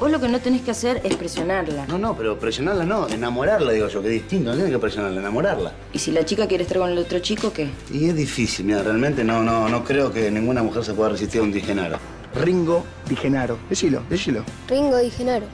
Vos lo que no tenés que hacer es presionarla. No, no, pero presionarla no, enamorarla, digo yo, que es distinto, no tienes que presionarla, enamorarla. ¿Y si la chica quiere estar con el otro chico, qué? Y es difícil, mira, realmente no, no, no creo que ninguna mujer se pueda resistir a un Digenaro. Ringo Di Genaro. Decilo, decilo. Ringo Di Genaro.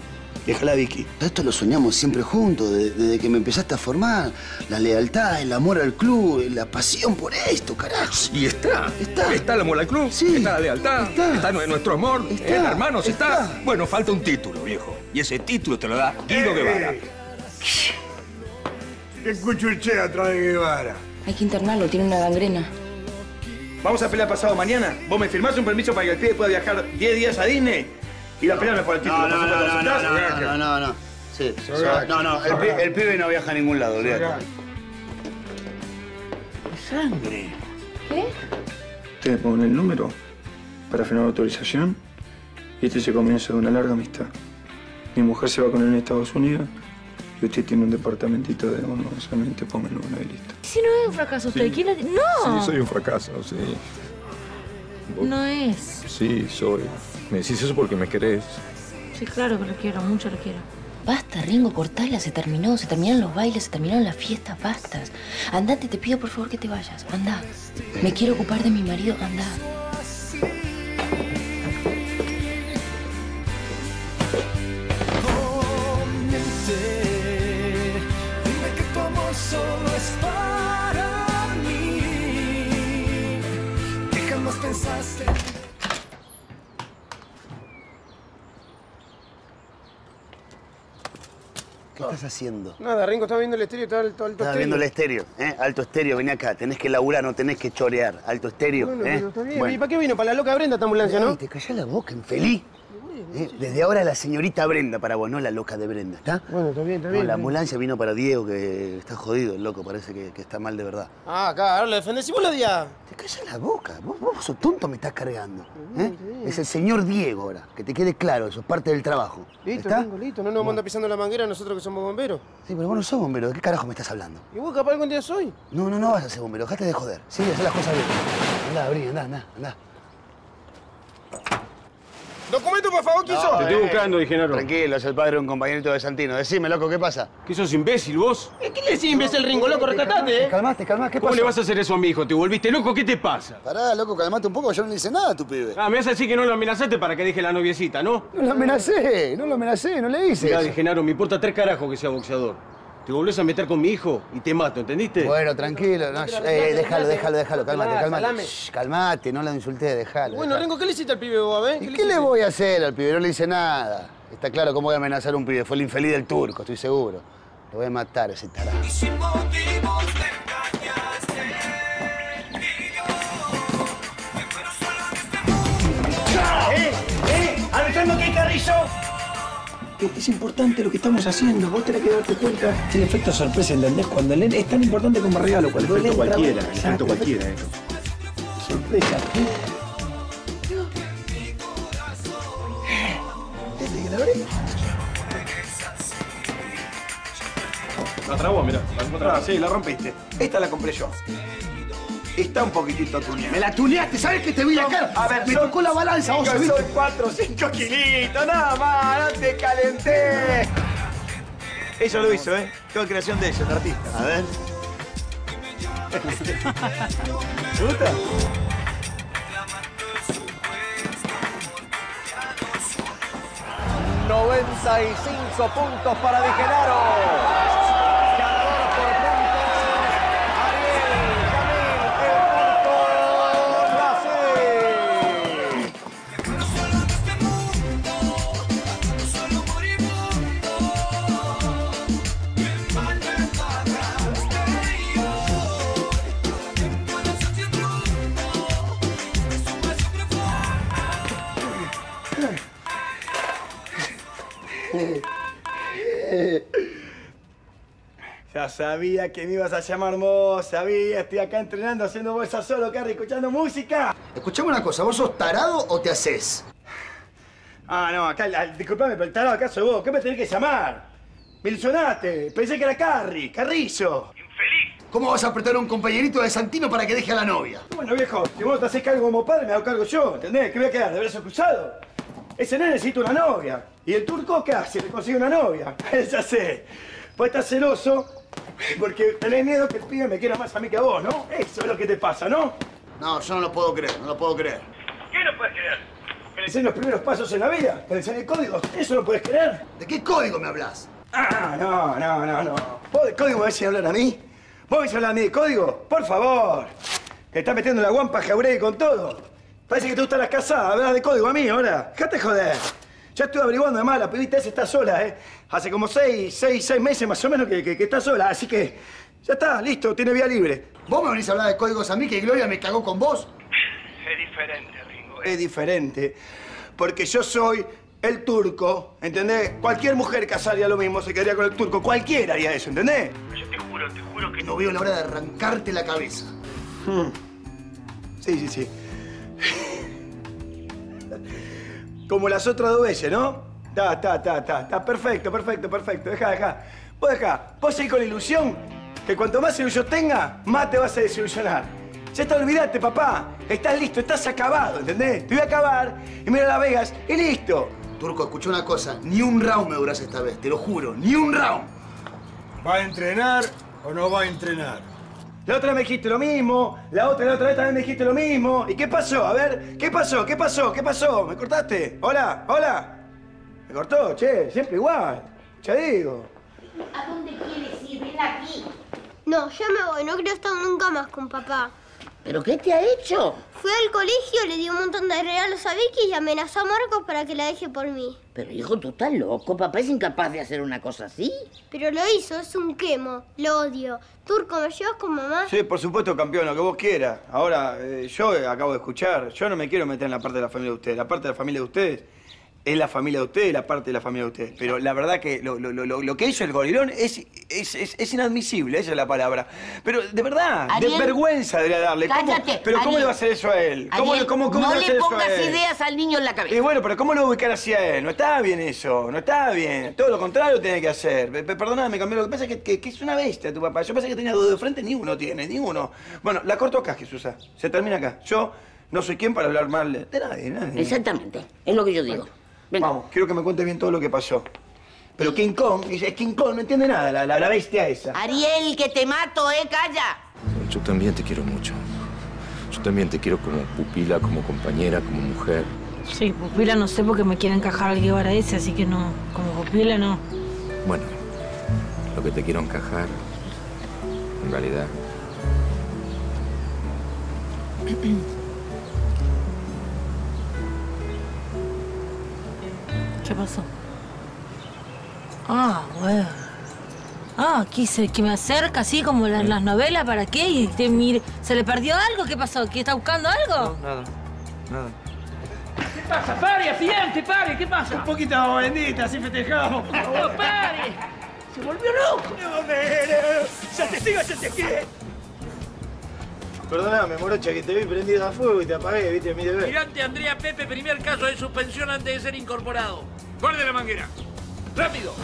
Déjala, Vicky. Esto lo soñamos siempre juntos, de- desde que me empezaste a formar. La lealtad, el amor al club, la pasión por esto, carajo. Y está. Está. Está el amor al club. Sí. Está la lealtad. Está. nu- nuestro amor. Está. eh, hermanos, está. Está. Bueno, falta un título, viejo. Y ese título te lo da Guido Guevara. Escucho el che atrás de Guevara. Hay que internarlo, tiene una gangrena. Vamos a pelear pasado mañana. ¿Vos me firmás un permiso para que el pibe pueda viajar 10 días a Disney? Y la pelea me por el título. No, no, por no, supuesto. no, no, no, no, no, no. Sí, no, no, el, pi- el pibe no viaja a ningún lado, olvídate. Sangre. ¿Qué? Ustedes ponen el número para firmar autorización y este es el comienzo de una larga amistad. Mi mujer se va con él en Estados Unidos y usted tiene un departamentito de uno, solamente ponga el número y listo. Si no es un fracaso usted, ¿quién la... ¡No! Sí, soy un fracaso, sí. No es. Sí, soy. Me decís eso porque me querés. Sí, claro que lo quiero, mucho lo quiero. Basta, Ringo, cortala, se terminó, se terminaron los bailes, se terminaron las fiestas, basta. Andate, te pido por favor que te vayas, anda. Me quiero ocupar de mi marido, anda. Dime que tu amor solo es para mí. Que jamás pensaste. ¿Qué estás haciendo? Nada, Ringo está viendo el estéreo, está alto, alto Estás viendo el estéreo, ¿eh? Alto estéreo, vení acá. Tenés que laburar, no tenés que chorear. Alto estéreo, Bueno, ¿eh? pero está bien. Bueno. ¿Y para qué vino? ¿Para la loca Brenda esta ambulancia, Ey, no? te callás la boca, infeliz. ¿Eh? Desde ahora la señorita Brenda para vos, no la loca de Brenda, ¿está? Bueno, está bien, está No, bien. la ambulancia vino para Diego, que está jodido, el loco, parece que, que está mal de verdad. Ah, acá, ahora lo defendés. ¿Y vos lo odiás? Te callas la boca, vos, vos sos tonto, me estás cargando. ¿eh? Es el señor Diego ahora, que te quede claro, eso es parte del trabajo. Listo, listo. No nos vamos a andar pisando la manguera nosotros que somos bomberos. Sí, pero vos no sos bombero, ¿de qué carajo me estás hablando? ¿Y vos capaz algún día soy? No, no, no vas a ser bombero, dejate de joder. Sí, hacer las cosas bien. Andá, abrí, andá, andá, andá. ¡Documento, por favor, quiso! Te estoy buscando, Di Genaro. Tranquilo, es el padre de un compañerito de Santino. Decime, loco, ¿qué pasa? ¿Qué sos imbécil vos? ¿Qué le decís, imbécil Ringo? Loco, rescatate, ¿eh? Calmate, calmate, ¿qué ¿Cómo pasa? le vas a hacer eso a mi hijo? ¿Te volviste loco? ¿Qué te pasa? Pará, loco, calmate un poco, yo no le hice nada a tu pibe. Ah, me vas a decir que no lo amenazaste para que deje la noviecita, ¿no? No lo amenacé, no lo amenacé, no le hice Mirá, eso. Di Genaro, me importa tres carajos que sea boxeador. Te volvés a meter con mi hijo y te mato, ¿entendiste? Bueno, tranquilo, no, sh- eh, déjalo, déjalo, déjalo, calmate, calmate. Shh, calmate, no la insulté, déjalo. Bueno. Ringo, ¿qué le hiciste al pibe vos, a ver? ¿Y le qué le voy a hacer al pibe? No le hice nada. Está claro cómo voy a amenazar a un pibe. Fue el infeliz del turco, estoy seguro. Lo voy a matar a ese tarado. ¿Eh? ¿Eh? ¿Alejandro qué carrizo? Es importante lo que estamos haciendo. Vos tenés que darte cuenta. Es el efecto sorpresa, ¿entendés? Cuando el es tan importante como regalo. Cuando el efecto cualquiera. El efecto cualquiera, Sorpresa. ¿Este que la trabó, mira. La encontraba. Sí, la rompiste. Esta la compré yo. Está un poquitito tuneada. ¡Me la tuneaste! ¿Sabes que te vi la cara? A ver, Me son- tocó la balanza, vos Son ¿viste? 4 o 5 kilitos, nada más, no te calenté. Ella lo hizo, ¿eh? Toda creación de ella, el artista. A ver. ¿Te gusta? puntos para Di Genaro. Ya sabía que me ibas a llamar vos, sabía, estoy acá entrenando, haciendo bolsa solo, Carrie, escuchando música. Escuchame una cosa, ¿vos sos tarado o te haces? Ah, no, acá, la- disculpame, pero el tarado acá soy vos, ¿qué me tenés que llamar? Me ilusionaste, pensé que era Carrie, Carrizo. ¿Cómo vas a apretar a un compañerito de Santino para que deje a la novia? Bueno, viejo, si vos te haces cargo como padre, me hago cargo yo, ¿entendés? ¿Qué voy a quedar? ¿De brazo cruzado? Ese nene necesita una novia. ¿Y el turco qué hace? Le consigue una novia. ya sé. Vos estás celoso porque tenés miedo que el pibe me quiera más a mí que a vos, ¿no? Eso es lo que te pasa, ¿no? No, yo no lo puedo creer, no lo puedo creer. ¿Qué no puedes creer? Que le los primeros pasos en la vida, que le enseñe códigos. ¿Eso no puedes creer? ¿De qué código me hablas? Ah, no, no, no, no. ¿Vos de código me vas a hablar a mí? ¿Vos me vas a hablar a mí de código? Por favor. Te estás metiendo la guampa Jauregui con todo. Parece que tú estás casada, hablas de código a mí ahora. Déjate joder. Ya estoy averiguando, además, la pibita esa está sola, ¿eh? Hace como seis, seis, seis meses más o menos que, que- que está sola, así que ya está, listo, tiene vía libre. ¿Vos me venís a hablar de códigos a mí que Gloria me cagó con vos? Es diferente, Ringo. Es diferente. Porque yo soy el turco, ¿entendés? Cualquier mujer casaría lo mismo, se quedaría con el turco. Cualquiera haría eso, ¿entendés? Yo te juro, te juro que No veo la hora de arrancarte la cabeza. Hmm. Sí, sí, sí. Como las otras dos veces, ¿no? Está, está, está, está. Está perfecto, perfecto, perfecto. Deja, deja. Vos deja. Vos seguís con la ilusión que cuanto más ilusión tenga, más te vas a desilusionar. Ya está, olvidate, papá. Estás listo, estás acabado, ¿entendés? Te voy a acabar y mira Las Vegas y listo. Turco, escucha una cosa. Ni un round me duras esta vez, te lo juro. Ni un round. ¿Va a entrenar o no va a entrenar? La otra vez me dijiste lo mismo, la otra, la otra vez también me dijiste lo mismo. ¿Y qué pasó? A ver, ¿qué pasó? ¿Qué pasó? ¿Qué pasó? ¿Me cortaste? Hola, hola. Me cortó, che, siempre igual. Ya digo. ¿A dónde quieres ir? Ven aquí. No, ya me voy. No quiero estar nunca más con papá. ¿Pero qué te ha hecho? Fui al colegio, le di un montón de regalos a Vicky y amenazó a Marcos para que la deje por mí. Pero hijo, tú estás loco. Papá es incapaz de hacer una cosa así. Pero lo hizo, es un quemo. Lo odio. Turco, ¿me llevas con mamá? Sí, por supuesto, campeón, lo que vos quieras. Ahora, eh, yo acabo de escuchar, yo no me quiero meter en la parte de la familia de ustedes. La parte de la familia de ustedes es la familia de ustedes, la parte de la familia de ustedes. Pero la verdad que lo, lo- lo- lo- que hizo el gorilón es, es, es- es inadmisible, esa es la palabra. Pero de verdad, Ariel, de vergüenza debería darle. ¿Cómo- cállate, pero ¿cómo Ariel. le va a hacer eso a él? ¿Cómo, Ariel, cómo- cómo no le eso a pongas él? ideas al niño en la cabeza. Y bueno, pero ¿cómo lo ubicar así a él? No está bien eso, no está bien. Todo lo contrario tiene que hacer. Pe- pe- Perdóname, cambió. Lo que pasa es que, que- que es una bestia tu papá. Yo pensé que tenía dos de frente, ni uno tiene, ni uno. Bueno, la corto acá, Jesús. Se termina acá. Yo no soy quien para hablar mal de nadie, nadie. Exactamente, es lo que yo digo. Vamos, quiero que me cuentes bien todo lo que pasó. Pero King Kong, es es King Kong, no entiende nada, la, la- la bestia esa. Ariel, que te mato, ¿eh? Calla. Yo también te quiero mucho. Yo también te quiero como pupila, como compañera, como mujer. Sí, pupila no sé porque me quiere encajar al Guevara ese, así que no. Como pupila no. Bueno, lo que te quiero encajar, en realidad, ¿Qué pasó? Ah, bueno. Ah, quise que me acerca así como en las novelas, ¿para qué? Y te mire- ¿Se le perdió algo? ¿Qué pasó? ¿Que está buscando algo? Nada, nada. ¿Qué pasa? ¡Pare, accidente! ¡Pare! ¿Qué pasa? Un poquito más bendita, así festejamos. ¡No, pare! ¡Se volvió loco! No, ya te sigo, ya te quiero. Perdóname, morocha, que te vi prendido a fuego y te apagué, viste, mi deber. Mirante Andrea Pepe, primer caso de suspensión antes de ser incorporado. Guarde la manguera. ¡Rápido!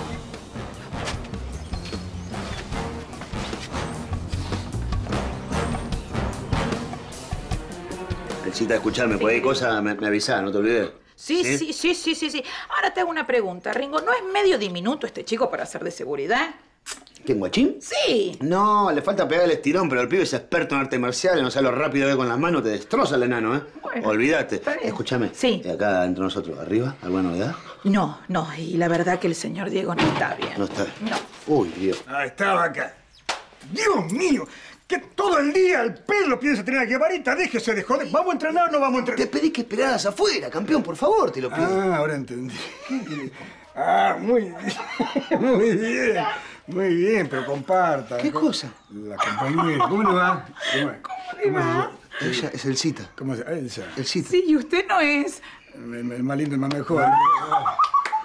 Necesitas escucharme, cualquier cosa me, me avisás, no te olvides. Sí, sí, sí, sí, sí, sí. Ahora te hago una pregunta, Ringo. ¿No es medio diminuto este chico para ser de seguridad? ¿Quién, guachín? Sí. No, le falta pegar el estirón, pero el pibe es experto en arte marcial, no sabe lo rápido que con las manos te destroza el enano, ¿eh? Bueno, Olvídate. bien. Escúchame. Sí. Acá entre nosotros, arriba, ¿alguna novedad? No, no. Y la verdad que el señor Diego no está bien. No está. No. Uy, Dios. Ah, estaba acá. Dios mío, que todo el día el pelo piensa tener aquí varita, déjese de joder. ¿Vamos a entrenar o no vamos a entrenar? Te pedí que esperaras afuera, campeón, por favor, te lo pido. Ah, ahora entendí. Ah, muy bien. Muy bien. Muy bien, pero comparta. ¿Qué cosa? La compañera. ¿Cómo le va? ¿Cómo, le va? Ella es el cita. ¿Cómo se Elsa. El cita. Sí, y usted no es. El, más lindo, el más mejor.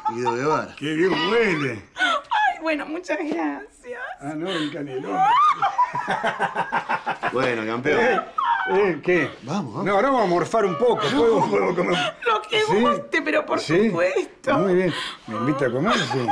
Guido Guevara. Qué bien huele. Ay, bueno, muchas gracias. Ah, no, el canelón. Bueno, campeón. Eh, eh, ¿Qué? Vamos, vamos. No, ahora vamos a morfar un poco. ¿Puedo, puedo comer? Lo que ¿Sí? guste, pero por ¿Sí? supuesto. Muy bien. ¿Me invita a comer? Sí.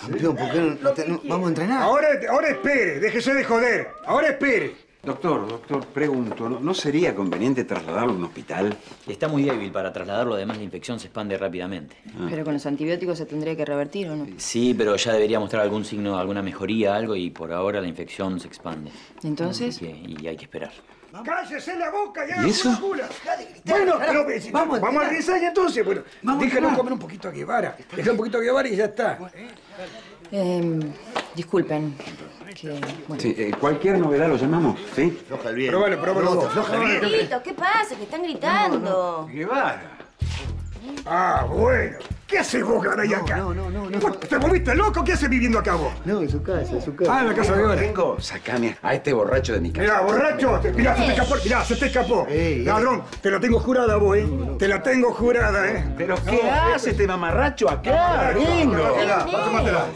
Campeón, ¿por qué no, no te- no- vamos a entrenar? Ahora, ahora espere, déjese de joder. Ahora espere. Doctor, doctor, pregunto, ¿no, no sería conveniente trasladarlo a un hospital? Está muy débil para trasladarlo, además la infección se expande rápidamente. Pero con los antibióticos se tendría que revertir, ¿o no? Sí, pero ya debería mostrar algún signo, alguna mejoría, algo, y por ahora la infección se expande. ¿Entonces? Que- y hay que esperar. ¡Cállese la boca! ¿Y eso? Bueno, pero eh, Vamos, vamos, a ensayo entonces. Bueno, Vamos entrenar. comer un poquito a Guevara. Deja un poquito a Guevara y ya está. Em, disculpen. Que, bueno. Sí, eh, cualquier novedad lo llamamos, ¿sí? Floja el bien. Probalo, probalo. Gritos, ¿qué pasa? Que están gritando. Guevara. Ah, bueno. ¿Qué haces vos, caray, acá? No, no, no. ¿Te volviste loco? ¿Qué haces viviendo acá vos? No, en su casa, en su casa. Ah, en la casa de Guevara. Vengo, sacame a este borracho de mi casa. Mirá, borracho, mirá, se te escapó, mirá, se te escapó. Ladrón, te la tengo jurada vos, ¿eh? Te la tengo jurada, ¿eh? ¿Pero qué hace este mamarracho acá? Vengo. Tómatela.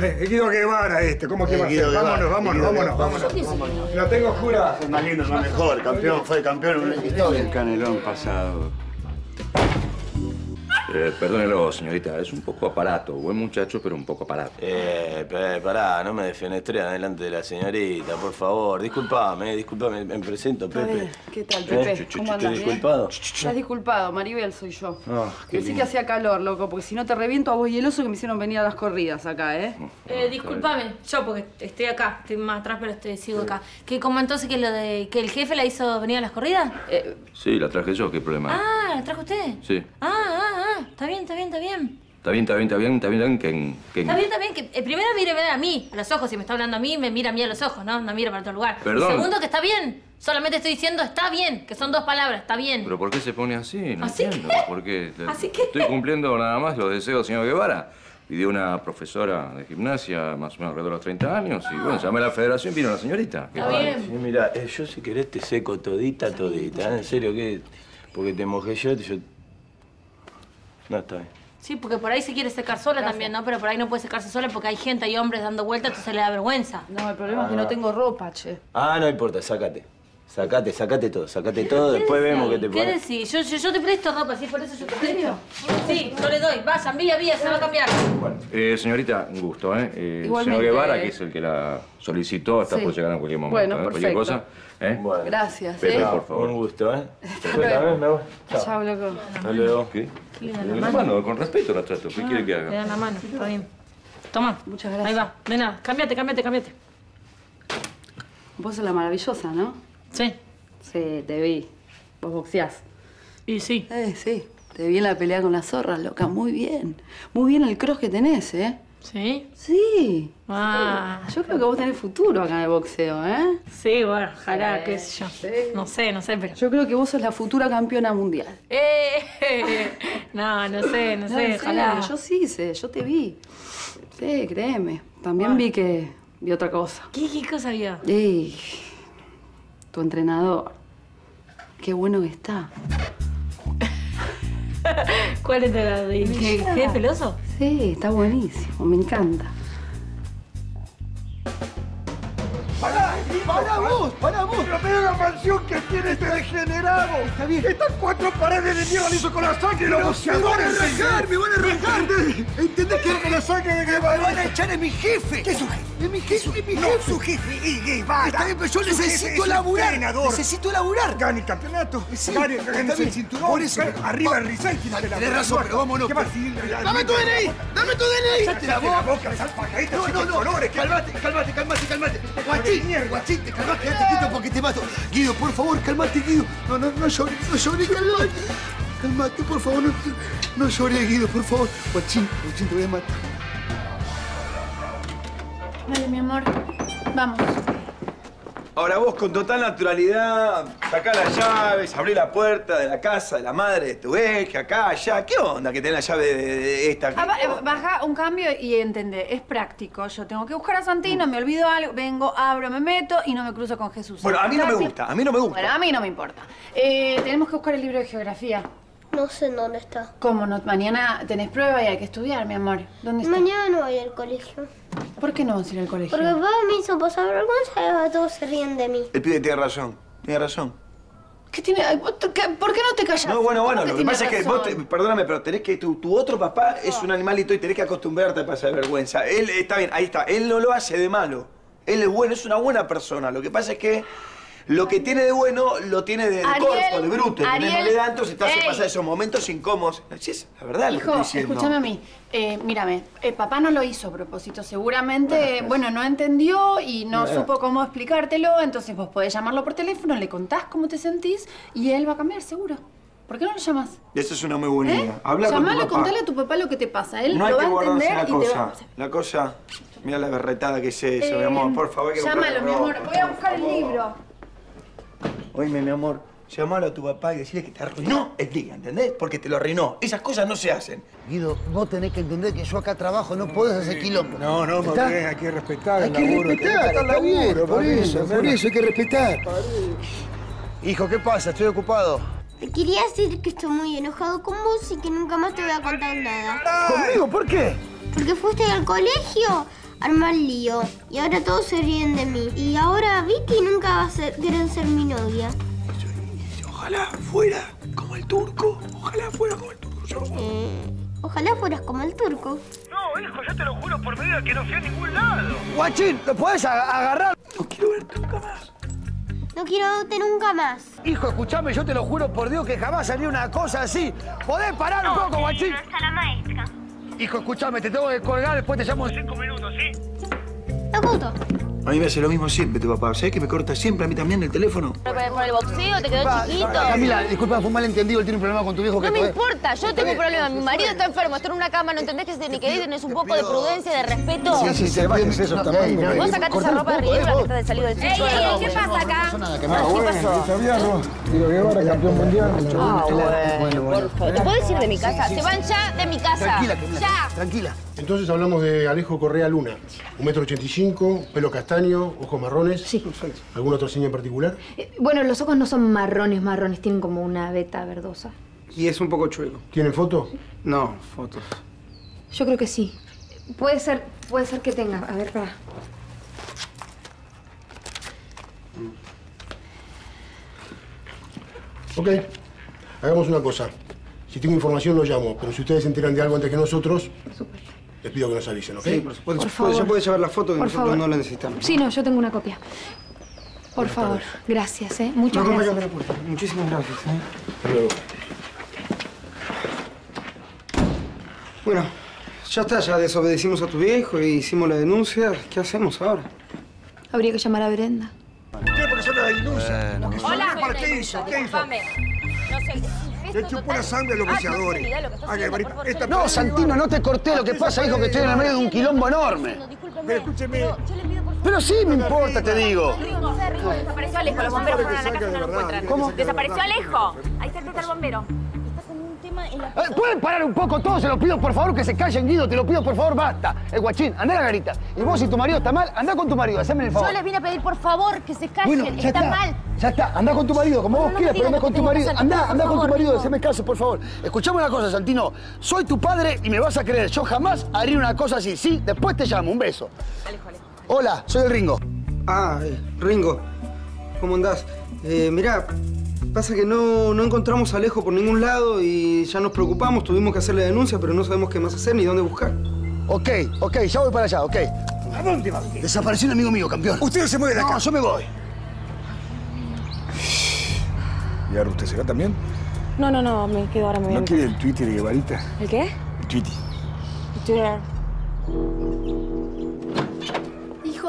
Eh, es Guido Guevara este, ¿cómo que Eh, va a ser? Vámonos, vámonos, vámonos, vámonos. La tengo jurada. Es más lindo, es más mejor. Campeón, fue campeón en una historia. El canelón pasado. Eh, perdónelo, señorita, es un poco aparato. Buen muchacho, pero un poco aparato. Eh, pará, no me defenestreas delante de la señorita, por favor. Disculpame, disculpame, me presento, A Pepe. ver, ¿qué tal, ¿Eh? Pepe? Chu, ¿Cómo bien? disculpado? Estás disculpado, Maribel soy yo. Qué Decí lindo. que hacía calor, loco, porque si no te reviento a vos y el oso que me hicieron venir a las corridas acá, ¿eh? Eh, discúlpame, yo porque estoy acá, estoy más atrás, pero estoy, sigo acá. Que como entonces que lo de que el jefe la hizo venir a las corridas? Eh, Sí, la traje yo, ¿qué problema? ah, ¿la trajo usted? Sí. Ah, ah, ah, está bien, está bien, está bien. Está bien, está bien, está bien, está bien, que... que... Está bien, está bien, que eh, primero mire a mí, a los ojos, si me está hablando a mí, me mira a mí a los ojos, ¿no? No mira para otro lugar. Perdón. Y segundo, que está bien. Solamente estoy diciendo está bien, que son dos palabras, está bien. ¿Pero por qué se pone así? No ¿Así entiendo. qué? ¿Por qué? ¿Así qué? Estoy cumpliendo nada más los deseos del señor Guevara. Pidió una profesora de gimnasia, más o menos alrededor de los 30 años, y bueno, llamé a la federación y vino la señorita. Está bien. Sí, mira, eh, yo si querés te seco todita, todita. ¿eh? En serio, ¿qué? Porque te mojé yo, yo... No, bien. Sí, porque por ahí se quiere secar sola también, ¿no? Pero por ahí no puede secarse sola porque hay gente, hay hombres dando vueltas, entonces le da vergüenza. No, el problema es que no tengo ropa, che. Ah, no importa, sácate. Sacate, sacate todo, sacate todo, después vemos qué te ¿Qué pones. decís? Yo, yo, yo te presto ropa, ¿sí? Por eso yo te presto. Sí, yo le doy. Vayan, vía, vía, se va a cambiar. Eh, señorita, un gusto, ¿eh? eh Igualmente. señor Guevara, que es el que la solicitó, está Sí. por llegar en cualquier momento. Bueno, ¿eh? Cualquier cosa. ¿eh? Gracias, Pepe, ¿eh? por favor. Un gusto, ¿eh? luego. también me voy. Chao. Chao, loco. Hasta luego. ¿Qué? Le dan Le la la mano. mano, con respeto la trato. ¿Qué quiere que Le haga? dan la mano, está bien. Toma. Muchas gracias. Ahí va, de nada. Cámbiate, cámbiate, cámbiate. Vos sos la maravillosa, ¿no? Sí. Sí, te vi. Vos boxeás. Y sí. Eh, sí. Te vi en la pelea con las zorras, loca. Muy bien. Muy bien el cross que tenés, ¿eh? ¿Sí? Sí. Ah. Sí. Yo creo que vos tenés futuro acá en el boxeo, ¿eh? Sí, bueno, ojalá, Sí, qué sé yo. No sé, no sé, pero... Yo creo que vos sos la futura campeona mundial. Eh, no, no sé, no No, sé, ojalá. Yo sí sé, yo te vi. Sí, créeme. También vi que vi otra cosa. ¿Qué, qué cosa vio? Y tu entrenador. Qué bueno que está. ¿Cuál es la de qué, qué peloso? Sí, está buenísimo, me encanta. ¡Pará! ¡Pará vos! ¡Pará vos! ¡Pero mira la mansión que tiene este degenerado! Está bien. Estas cuatro paredes de tierra le hizo con la sangre los boxeadores. ¡Me van a arrancar! ¡Me van a arrancar! ¿Entendés que con la sangre de Guevara? ¡Me van a echar a mi jefe! ¿Qué es su jefe? ¿Es mi jefe? ¿Es mi jefe? No, su jefe es Guevara. Está bien, pero yo necesito es laburar. Necesito laburar. Gane el campeonato. Gane, el cinturón. Por eso. Arriba el Rizal. Tenés razón, pero vámonos. ¿Qué más? ¡Dame tu DNI! ¡Dame tu DNI! ¡Cállate la boca, salpajadita! No, no, no. colores! Calmate, calmate, calmate, calmate. Guachín, guachín, te calmate, quédate quieto porque te mato. Guido, por favor, calmate, Guido. No, no, no llores, no llores, calmate. Calmate, por favor, no, no llores, Guido, por favor. Guachín, guachín, te voy a matar. Dale, mi amor. Vamos. Ahora vos con total naturalidad sacá las llaves, abrí la puerta de la casa de la madre de tu eje, acá, allá. ¿Qué onda que tenés la llave de, esta? Ah, ba- eh, baja un cambio y entendé. Es práctico. Yo tengo que buscar a Santino, me olvido algo, vengo, abro, me meto y no me cruzo con Jesús. Bueno, a mí no me ¿Está gusta, a mí no me gusta. Bueno, a mí no me importa. Eh, tenemos que buscar el libro de geografía. No sé dónde está. ¿Cómo no? Mañana tenés prueba y hay que estudiar, mi amor. ¿Dónde está? Mañana no voy al colegio. ¿Por qué no vas a ir al colegio? Porque papá me hizo pasar vergüenza y ahora todos se ríen de mí. El pibe tiene razón, tiene razón. ¿Qué tiene? ay, vos- ¿qué- ¿Por qué no te callas? No, bueno, bueno, ¿Cómo lo que pasa es que vos, te- razón? perdóname, pero tenés que, tu, tu otro papá es un animalito y tenés que acostumbrarte a pasar vergüenza. Él, está bien, ahí está, él no lo hace de malo. Él es bueno, es una buena persona. Lo que pasa es que Lo que tiene de bueno lo tiene de, de Ariel, corto, de bruto. Ariel, no le da, entonces te hace ey. pasar esos momentos incómodos. Sí, es la verdad lo que Hijo, estoy diciendo. escúchame a mí. Eh, mírame, eh, papá no lo hizo a propósito. Seguramente, bueno, no entendió y no supo cómo explicártelo. Entonces vos podés llamarlo por teléfono, le contás cómo te sentís y él va a cambiar, seguro. ¿Por qué no lo llamas? Eso es una muy buena ¿Eh? idea. Habla con tu Llamalo, papá. contale a tu papá lo que te pasa. Él no hay lo que va a entender la y te va cosa. La cosa, mira la berretada que es eso, mi Eh, amor. Por favor, que Llámalo, mi amor. Voy a buscar el libro. Oíme, mi amor, llamalo a tu papá y decirle que te arruinó el día, ¿entendés? Porque te lo arruinó. Esas cosas no se hacen. Guido, vos tenés que entender que yo acá trabajo, no podés hacer quilombo. No, no, ¿Está? hay que respetar Hay el que laburo. respetar, el está bien, laburo, por eso, por eso hay que respetar. Hijo, ¿qué pasa? Estoy ocupado. Te quería decir que estoy muy enojado con vos y que nunca más te voy a contar nada. ¿Conmigo? ¿Por qué? Porque fuiste al colegio armar lío y ahora todos se ríen de mí. Y ahora Vicky nunca va a ser- querer ser mi novia. Ojalá fuera como el turco. Ojalá fuera como el turco. Eh, ojalá fueras como el turco. No, hijo, yo te lo juro por mi vida que no fui a ningún lado. Guachín, ¿lo podés ag- agarrar? No quiero verte nunca más. Hijo, escuchame, yo te lo juro por Dios que jamás haría una cosa así. ¿Podés parar un poco, guachín? está la maestra. Hijo, escuchame, te tengo que colgar, después te llamo. Cinco minutos, ¿sí? Acuto. A mí me hace lo mismo siempre tu papá. ¿Sabés que me corta siempre a mí también el teléfono? Por el boxeo te quedó chiquito. Camila, disculpa, fue un malentendido, él tiene un problema con tu viejo que No me importa, yo tengo un problema. Mi marido está enfermo, está en una cama, ¿no entendés que se tiene que ir? ¿Tenés un poco de prudencia, de respeto? Sí, sí, te pido eso también. Vos sacate esa ropa ridícula que está de salido del ey, ey, ¿qué pasa acá? Ah, bueno, sabía, no. Tiro Guevara, campeón mundial. Ah, bueno, favor. ¿Te puedes ir de mi casa? Se van ya de mi casa. Tranquila. Ya. Tranquila. Entonces hablamos de Alejo Correa Luna. Un metro ochenta y cinco, pelo castaño, ojos marrones. Sí. ¿Alguna otra seña en particular? Bueno, los ojos no son marrones, marrones, tienen como una veta verdosa. Y es un poco chueco. ¿Tiene foto? No, fotos. Yo creo que sí. Puede ser, puede ser que tenga. A ver, para. Ok. Hagamos una cosa. Si tengo información lo llamo, pero si ustedes se enteran de algo antes que nosotros, les pido que nos avisen, ¿ok? Sí, por supuesto. Por favor. Ya puedes llevar la foto que Por nosotros favor. no la necesitamos. Sí, no, yo tengo una copia. Por favor, gracias, ¿eh? Muchas No, no me gracias. puerta. Muchísimas gracias. ¿eh? Hasta luego. Bueno, ya está, ya desobedecimos a tu viejo y hicimos la denuncia. ¿Qué hacemos ahora? Habría que llamar a Brenda. ¿Qué? Porque son las denuncias. Hola. ¿Para qué hizo? ¿Qué hizo? No sé. Le chupó la sangre a los Ah, no boxeadores. favor. esta- No, Santino, no te corté. Lo que pasa, hijo, que estoy en el medio de un quilombo enorme. Pero escúcheme. Pero sí me importa, te digo. Desapareció Alejo. Los bomberos fueron a la casa y no lo encuentran. ¿Cómo? Desapareció Alejo. Ahí está el bombero. Eh, ¿Pueden parar un poco todos? Se lo pido, por favor, que se callen, Guido. Te lo pido, por favor, basta. El guachín, anda a la garita. Y vos, si tu marido está mal, anda con tu marido. Haceme el favor. Yo les vine a pedir por favor que se callen. Bueno, ya está, está. mal. Ya está, anda con tu marido, como No, vos no quieras, pero anda con tu marido. Anda, anda con tu marido, haceme caso, por favor. Escuchame una cosa, Santino. Soy tu padre y me vas a creer. Yo jamás haría una cosa así. Sí, después te llamo. Un beso. Hola, soy el Ringo. Ah, eh, Ringo. ¿Cómo andás? Eh, mirá, pasa que no, no encontramos a Alejo por ningún lado y ya nos preocupamos, tuvimos que hacer la denuncia, pero no sabemos qué más hacer ni dónde buscar. Ok, ok, ya voy para allá, ok. ¿A dónde va? Desapareció un amigo mío, campeón. Usted no se mueve de acá. No, yo me voy. ¿Y ahora usted se va también? No, no, no, me quedo ahora, me voy a ¿No quiere el Twitter de Guevarita? ¿El qué? El Twitter. Twitter.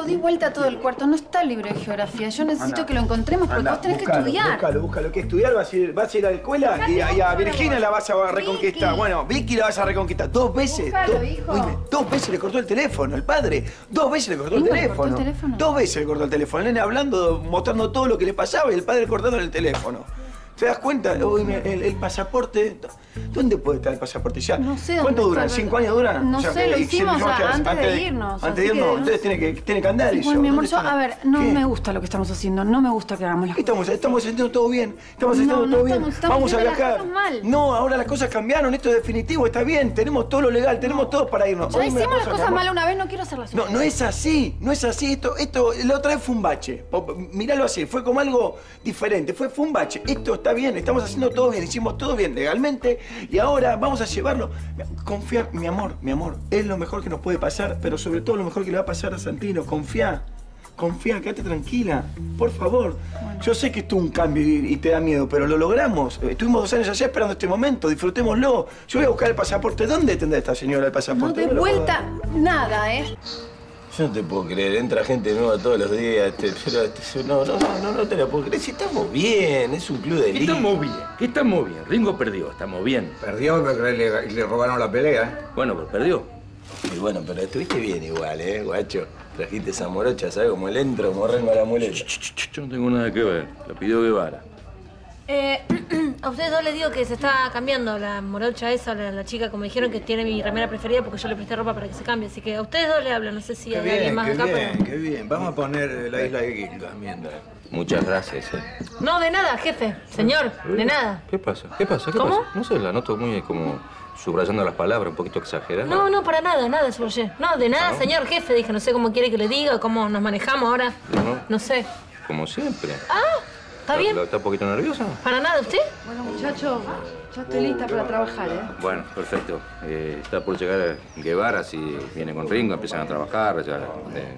Di vuelta a todo el cuarto. No está el libro de geografía. Yo necesito Anda. que lo encontremos porque Anda, vos tenés búscalo, que estudiar. Búscalo, búscalo. ¿Qué estudiar? ¿Vas a ir, vas a, ir a la escuela? Y a, y a Virginia la vas a reconquistar. Bueno, Vicky la vas a reconquistar. Dos veces. Búscalo, dos, hijo. dos veces le cortó el teléfono, el padre. Dos veces le cortó el ¿Cómo le teléfono. cortó el teléfono? Dos veces le cortó el teléfono. El nene hablando, mostrando todo lo que le pasaba y el padre cortando el teléfono. ¿Te das cuenta? El, el pasaporte. ¿Dónde puede estar el pasaporte ya? No sé dónde ¿Cuánto está, duran? pero- ¿Cinco años duran? No sé, que- lo y hicimos si- a- que- antes de irnos, Antes así de irnos, que- entonces tiene que, tiene que andar eso. Bueno, mi amor, ¿Dónde yo, está? a ver, no ¿Qué? me gusta lo que estamos haciendo. No me gusta que hagamos las cosas. Estamos, estamos haciendo todo bien. Estamos haciendo No, no todo bien. estamos- estamos Vamos a haciendo las viajar. cosas mal. No, ahora las cosas cambiaron. Esto es definitivo. Está bien. Tenemos todo lo legal. Tenemos todo para irnos. Ya hicimos las mi cosas amor. mal una vez, no quiero hacerlas No, no es así. No es así. Esto, esto, la otra vez fue un bache. Po- Míralo así. Fue como algo diferente. Fue, fue un bache. Esto está bien. Estamos haciendo todo bien. Hicimos todo bien legalmente. Y ahora vamos a llevarlo. Confía, mi amor, mi amor. Es lo mejor que nos puede pasar. Pero sobre todo lo mejor que le va a pasar a Santino. Confía. confía, quédate tranquila. Por favor. Yo sé que esto es un cambio y, te da miedo, pero lo logramos. Estuvimos dos años allá esperando este momento. Disfrutémoslo. Yo voy a buscar el pasaporte. ¿Dónde tendrá esta señora el No, pasaporte? de No lo vuelta, nada, ¿eh? Yo no te puedo creer, entra gente nueva todos los días, este, pero este, no, no, no, no, no te lo puedo creer. Si estamos bien, es un club de ¿Qué liga. estamos bien? ¿Qué estamos bien? Ringo perdió, estamos bien. Perdió, pero le, le robaron la pelea. Bueno, pero perdió. Y bueno, pero estuviste bien igual, ¿eh, guacho? Trajiste esa morocha, ¿sabes? Como el entro, como rengo a la muleta. Yo no tengo nada que ver. Lo pidió Guevara. Eh, a ustedes dos les digo que se está cambiando la morocha esa, la, la chica, como dijeron que tiene mi remera preferida porque yo le presté ropa para que se cambie. Así que a ustedes dos le hablo, no sé si Qué hay alguien más qué acá. bien, pero- qué bien. Vamos a poner eh, la isla de Gilda. Muchas gracias, eh. No, de nada, jefe. Señor, de nada. ¿Qué pasa? ¿Qué pasa? ¿Qué ¿Cómo? pasa? No sé, la noto muy como subrayando las palabras, un poquito exagerada. No, no, para nada, nada, subrayé. No, de nada, ¿No? señor jefe. Dije, no sé cómo quiere que le diga, cómo nos manejamos ahora. No, No sé. como siempre. Ah, ¿está bien? ¿Está un poquito nerviosa? ¿Para nada usted? Bueno, muchacho, ya estoy lista para trabajar, ¿eh? Bueno, perfecto. Eh, está por llegar Guevara, si viene con Ringo, empiezan a trabajar. Ya, eh,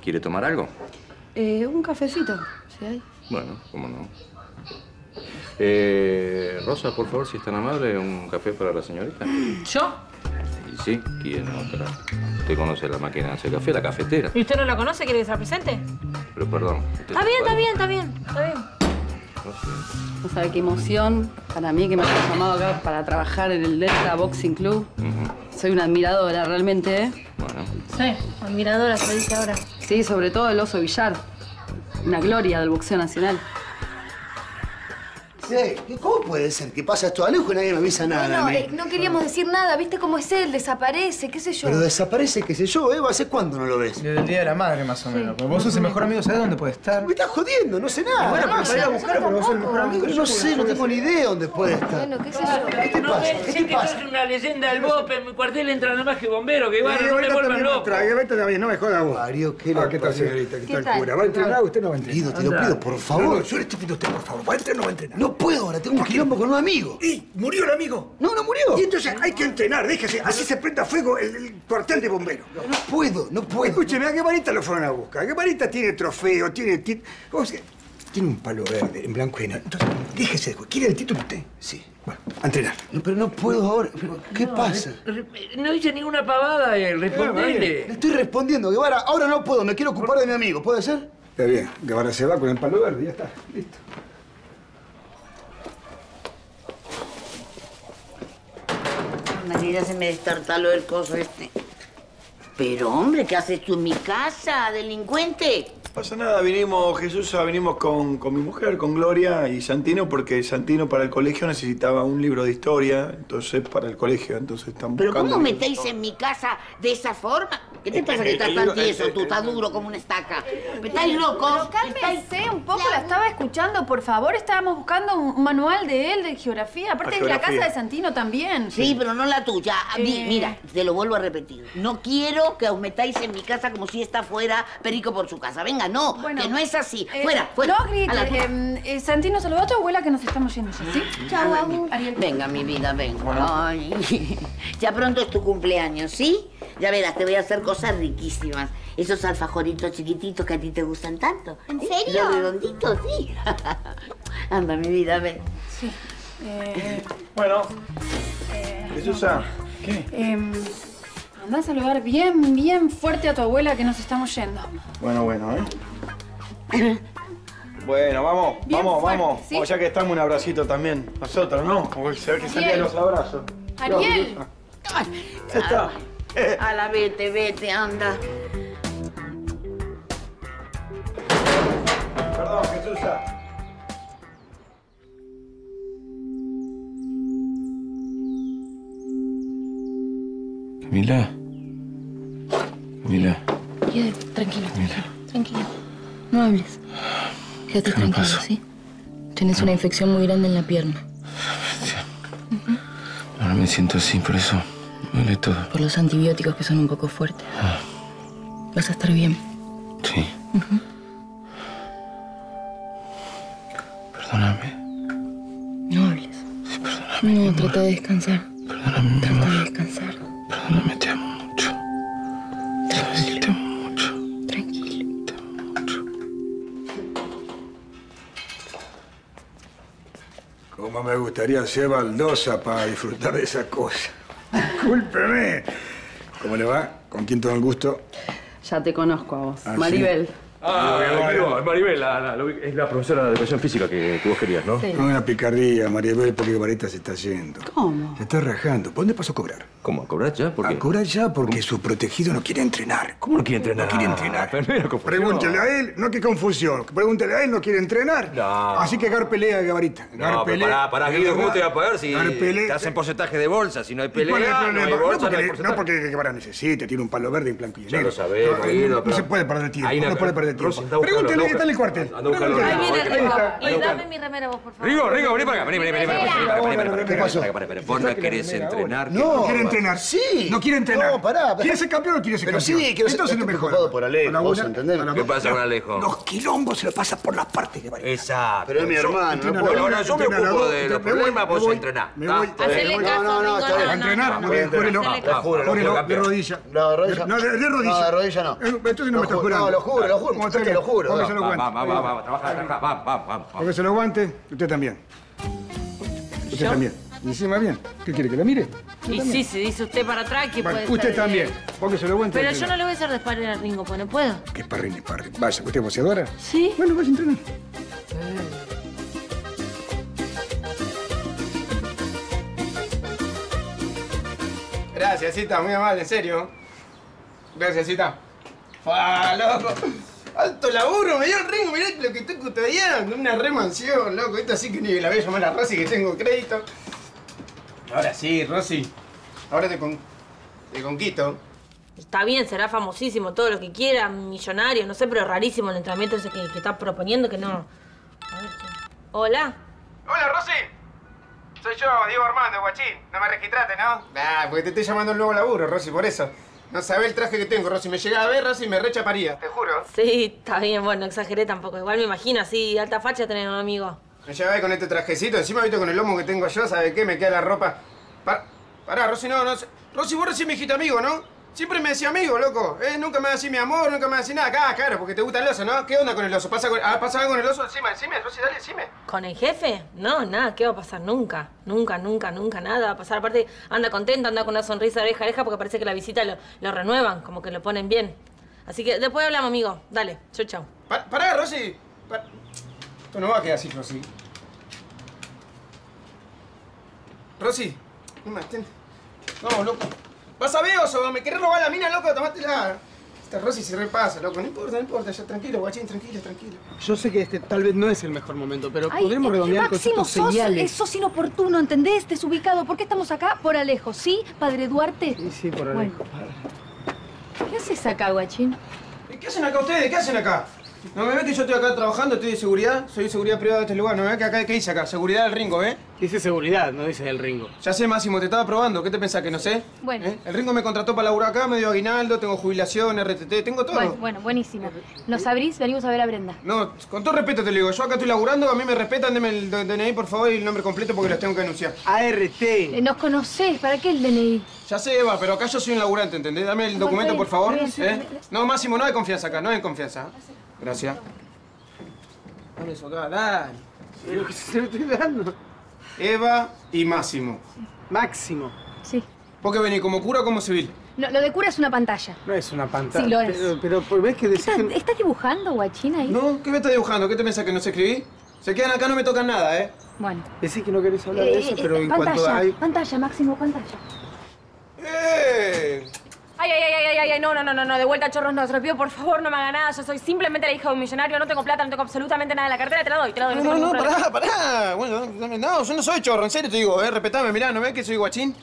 ¿Quiere tomar algo? Eh, un cafecito, si hay. Bueno, cómo no. Eh, Rosa, por favor, si es tan amable, un café para la señorita. ¿Yo? Y sí, ¿quién? Pero usted conoce la máquina de hacer café, la cafetera. ¿Y usted no la conoce? ¿Quiere que sea presente? Pero perdón. Está bien, está bien, está bien, está bien. no sé. No sabe qué emoción para mí que me hayas llamado acá para trabajar en el Delta Boxing Club. Soy una admiradora realmente, ¿eh? Bueno, Sí, admiradora, se dice ahora. Sí, sobre todo el oso Villar. Una gloria del boxeo nacional. ¿Cómo puede ser que pasa esto a lejos y nadie me avisa nada Bueno, mí? eh, no queríamos decir nada, ¿viste cómo es él? Desaparece, qué sé yo. Pero desaparece, qué sé yo, Eva, ¿hace cuándo no lo ves? Desde el Día de la Madre, más o menos. Porque vos sos el mejor amigo, ¿sabés dónde puede estar? Me estás jodiendo, no sé nada. Bueno, pero No, para ir a buscar, porque vos sos el mejor amigo. Pero no sé, no tengo ni idea dónde puede estar. Bueno, qué sé yo. ¿Qué te No pasa? ¿Qué te que pasa? una leyenda del BOPE. En mi cuartel entra nada más que bombero, que va, Sí, no me vuelvan loco. también, no me jodas vos. Mario, ¿qué Ah, le ¿qué tal, señorita? ¿Qué ¿Qué tal, cura? ¿Va a entrenar? Usted no va a entrenar. Te lo pido, por No, favor. no, yo le estoy pidiendo a usted, por favor. ¿Va a entrenar o no va a entrenar? No puedo ahora, tengo un quilombo con un amigo. ¿Y murió el amigo? No, no murió. Y entonces hay que entrenar, déjese. Así se prenda fuego el, el cuartel de bomberos. No puedo, no puedo. Escúcheme, ¿a qué varita lo fueron a buscar? ¿A qué varita tiene trofeo? Tiene ti- o sea, tiene un palo verde en blanco y negro. Entonces, déjese. ¿Quiere el título usted? Sí. Bueno, a entrenar. No, pero no puedo ahora. Pero, ¿Qué pasa? No dice ninguna pavada, eh, Le respondele. estoy respondiendo, Guevara. Ahora no puedo, me quiero ocupar de mi amigo. ¿Puede ser? Está bien, que ahora se va con el palo verde, ya está. Listo. María, ya se me destartaló el coso este. Pero, hombre, ¿qué haces tú en mi casa, delincuente? No pasa nada, vinimos, Jesús, vinimos con, con mi mujer, con Gloria y Santino, porque Santino para el colegio necesitaba un libro de historia, entonces para el colegio, entonces están ¿Pero cómo metéis en mi casa de esa forma? ¿Qué te pasa que estás tan tieso? Tú estás duro como una estaca. ¿Estáis Pero locos? cálmense un poco, la estaba escuchando, por favor. Estábamos buscando un manual de él de geografía. Aparte Ah, es la casa de Santino también. Sí, pero no la tuya. A mí- Eh. Mira, te lo vuelvo a repetir. No quiero que os metáis en mi casa como si esta fuera Perico por su casa. Venga, no, Bueno, que no es así. Eh, fuera, fuera. No grites. Tuya. eh, Santino, saluda a tu abuela que nos estamos yendo ya, ¿sí? Chao, Abu. Ariel. Venga, mi vida, venga. Ay, ya pronto es tu cumpleaños, ¿sí? Ya verás, te voy a hacer cosas riquísimas. Esos alfajoritos chiquititos que a ti te gustan tanto. ¿En serio? Los redonditos, sí. Anda, mi vida, ven. Sí. Eh, Bueno, eh, Jesús, ¿qué? em, anda a saludar bien, bien fuerte a tu abuela que nos estamos yendo. Bueno, bueno, ¿eh? Bueno, vamos, Bien vamos, fuerte, vamos. ¿sí? Ya que estamos, un abracito también. Nosotros, ¿no? Como se ve que salían los abrazos. Ariel. Ya está. A la vete, vete, anda. Perdón, Jesús. Camila. Camila. Quédate, tranquilo, Mira. tranquilo. No hables. Quédate ¿Qué me tranquilo? ¿sí? Tienes una infección muy grande en la pierna. Ahora me siento así, por eso por los antibióticos que son un poco fuertes. Ah. Vas a estar bien. Sí. Perdóname. No hables. Sí, perdóname. No, trata de descansar. Perdóname, Trata amor. de descansar. Perdóname, te amo mucho. Tranquilo. Te amo mucho. Tranquilo. Te amo mucho. Como me gustaría ser baldosa para disfrutar de esa cosa. Discúlpeme. ¿Cómo le va? ¿Con quién tengo el gusto? Ya te conozco a vos. ¿Ah, sí? Maribel. Ah, Maribel, Maribel la, la- la- es la profesora de educación física que, que vos querías, ¿no? Sí. No, una picardía, Maribel, porque Varita se está yendo. ¿Cómo? Se está rajando. ¿Por dónde pasó a cobrar? ¿Cómo? ¿A cobrar ya? porque? A cobrar ya porque su protegido no quiere entrenar. ¿Cómo no quiere entrenar? No quiere entrenar. Pero. Pregúntele a él, no qué confusión. Pregúntele a él, no quiere entrenar. No. Así que agar pelea, Gabarita. Agar no, pelea. Pará, pará, Guido, ¿cómo te voy a pagar si te hacen porcentaje de bolsa? Si no hay pelea, cuál no no porque, no, porque Guevara necesite, tiene un palo verde y un Ya lo sabés, no, Guido. No, se puede perder tiempo, una... no puede perder tiempo. Pregúntele, ¿qué en el cuartel? Ahí viene Rigo. Y dame mi remera vos, por favor. Rigo, Rigo, vení para acá, vení, vení, vení. ¿Qué pasó? Vos no querés entrenar. No, entrenar. Sí. No quiere entrenar. No, pará, pará. ¿Quiere ser campeón o quiere ser Pero campeón? sí, quiero ser- Entonces no estoy mejor. por Alejo, vos entendés. ¿Qué pasa con Alejo? Los quilombos se lo pasa por las partes, Guevara. Exacto. Pero es mi hermano, no No, puedo. no, no, yo me ocupo de los problemas, vos entrenás. Me voy. Hacele caso, No, no, no, está bien. A entrenar, muy bien, Hacele júrelo. Júrelo, de rodilla. No, de rodilla. No, de, de rodilla. No, de rodilla no. Eh, Entonces no Lo me estás ju- jurando. no, lo juro, lo juro, que lo juro, Póngase no. los Va, guantes. va, va, va, va, trabaja, trabaja, vamos, vamos, vamos. Póngase los guantes. Usted también. Usted también. Y encima bien. ¿Qué quiere? ¿Que la mire? Y sí, si dice usted para atrás, que Bueno, puede usted ser, también. eh, Póngase los guantes. Pero yo no le voy a hacer desparar a Ringo, pues no puedo. ¿Qué parrín, es parrín? Vaya, ¿usted es boxeadora? ¿Sí? Bueno, vaya a entrenar. Gracias, Cita, muy amable, en serio. Gracias, Cita. ¡Ah, loco! ¡Alto laburo! Me dio el ringo, mirá lo que estoy custodiando. Una remansión, loco. Esto sí que ni la voy a llamar a Rosy que tengo crédito. Ahora sí, Rosy. Ahora te, con... te conquisto. Está bien, será famosísimo, todo lo que quiera, millonario, no sé, pero rarísimo el entrenamiento ese que, que está proponiendo que no. A ver. Hola. Hola, Rosy. Soy yo, Diego Armando, guachín. No me registraste, ¿no? Ah, porque te estoy llamando al nuevo laburo, Rosy, por eso. No sabés el traje que tengo, Rosy. Me llega a ver, Rosy, me rechaparía. Te juro. Sí, está bien, bueno, no exageré tampoco. Igual me imagino así, alta facha tener un amigo. Me llega a ver con este trajecito. Encima, viste, con el lomo que tengo yo, ¿sabe qué? Me queda la ropa. Pa- Pará, Rosy, no, no. sé. Rosy, vos recién me dijiste amigo, ¿no? Siempre me decía amigo, loco. ¿Eh? Nunca me decís mi amor, nunca me decís nada. Ah, claro, porque te gusta el oso, ¿no? ¿Qué onda con el oso? ¿Pasa, con... ah, ¿pasa algo con el oso? Encima, encima, Rosy, dale, encima. ¿Con el jefe? No, nada, ¿qué va a pasar? Nunca, nunca, nunca, nunca, nada va a pasar. Aparte, anda contento, anda con una sonrisa de oreja a oreja porque parece que la visita lo, lo renuevan, como que lo ponen bien. Así que después hablamos, amigo. Dale, chau, chau. Pa- pará, Rosy. Pa- Esto no va a quedar así, Rosy. Rosy, no me atende. No, loco. Vas a ver, oso, me querés robar la mina, loco, tomátela. Esta Rosy se repasa, loco. No importa, no importa. Ya, tranquilo, guachín, tranquilo, tranquilo. Yo sé que este tal vez no es el mejor momento, pero Ay, podremos eh, redondear con Máximo, estos sos, señales. eh, sos inoportuno, ¿entendés? Desubicado. ¿Por qué estamos acá? Por Alejo, ¿sí? Padre Duarte. Sí, sí, por Bueno. ¿Qué haces acá, guachín? ¿Y ¿Qué hacen acá ustedes? ¿Qué hacen acá? ¿No me ves que yo estoy acá trabajando, estoy de seguridad? Soy de seguridad privada de este lugar. ¿No me ves que acá, qué dice acá? Seguridad del Ringo, ¿eh? Dice seguridad, no dice el Ringo. Ya sé, Máximo, te estaba probando. ¿Qué te pensás que no sé? Bueno. ¿Eh? El Ringo me contrató para laburar acá, me dio aguinaldo, tengo jubilación, RTT, tengo todo. Bueno, bueno, buenísimo. ¿Nos abrís? Venimos a ver a Brenda. No, con todo respeto te lo digo. Yo acá estoy laburando, a mí me respetan, deme el DNI, por favor, y el nombre completo porque los tengo que anunciar. ART. Eh, ¿Nos conocés? ¿Para qué el DNI? Ya sé, Eva, pero acá yo soy un laburante, ¿entendés? Dame el documento, por favor. ¿eh? No, Máximo, no hay confianza acá, no hay confianza. Gracias. Dame eso acá, dale. Pero que se lo estoy dando. Eva y Máximo. Máximo. Sí. ¿Vos qué venís, como cura o como civil? No, lo de cura es una pantalla. No es una pantalla. Sí, lo es. Pero, pero ves que decís ¿Estás, que... estás dibujando, guachín, ahí? No, ¿qué me estás dibujando? ¿Qué te pensás que no sé escribir? Se quedan acá, no me tocan nada, ¿eh? Bueno. Decís que no querés hablar de Eh, eso, eh, pero en pantalla, cuanto hay... pantalla, Máximo, pantalla. ¡Eh! Ay, ay, ay, ay, ay, ay, no, no, no, no, no, de vuelta chorros no, se lo pido por favor, no me haga nada, yo soy simplemente la hija de un millonario, no tengo plata, no tengo absolutamente nada en la cartera, te la doy, te la doy. No, no, no, ningún pará, pará. Bueno, no, yo no soy chorro, en serio te digo, eh. Respetame, mirá, ¿no ves que soy guachín?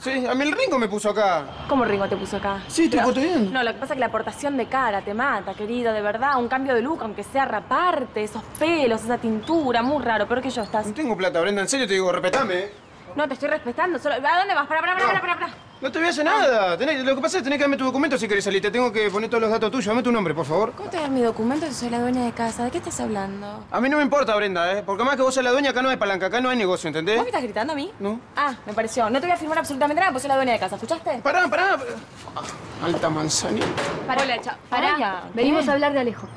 Sí, a mí el Ringo me puso acá. ¿Cómo Ringo te puso acá? Sí, estoy Pero- custodiando. No, lo que pasa es que la aportación de cara te mata, querido, de verdad, un cambio de look, aunque sea raparte, esos pelos, esa tintura, muy raro, peor que yo estás. No tengo plata, Brenda, en serio te digo, respetame, eh. No, te estoy respetando, solo... ¿A dónde vas? Pará, pará, pará, pará, pará. No te voy a hacer nada. Tenés- lo que pasa es que tenés que darme tu documento si querés salir. Te tengo que poner todos los datos tuyos. Dame tu nombre, por favor. ¿Cómo te das mi documento si soy la dueña de casa? ¿De qué estás hablando? A mí no me importa, Brenda, ¿eh? Porque más que vos seas la dueña, acá no hay palanca, acá no hay negocio, ¿entendés? ¿Vos me estás gritando a mí? No. Ah, me pareció. No te voy a firmar absolutamente nada, porque soy la dueña de casa, ¿escuchaste? Pará, pará. Alta manzanita. Hola, cha- Pará, Vaya, venimos a hablar de Alejo.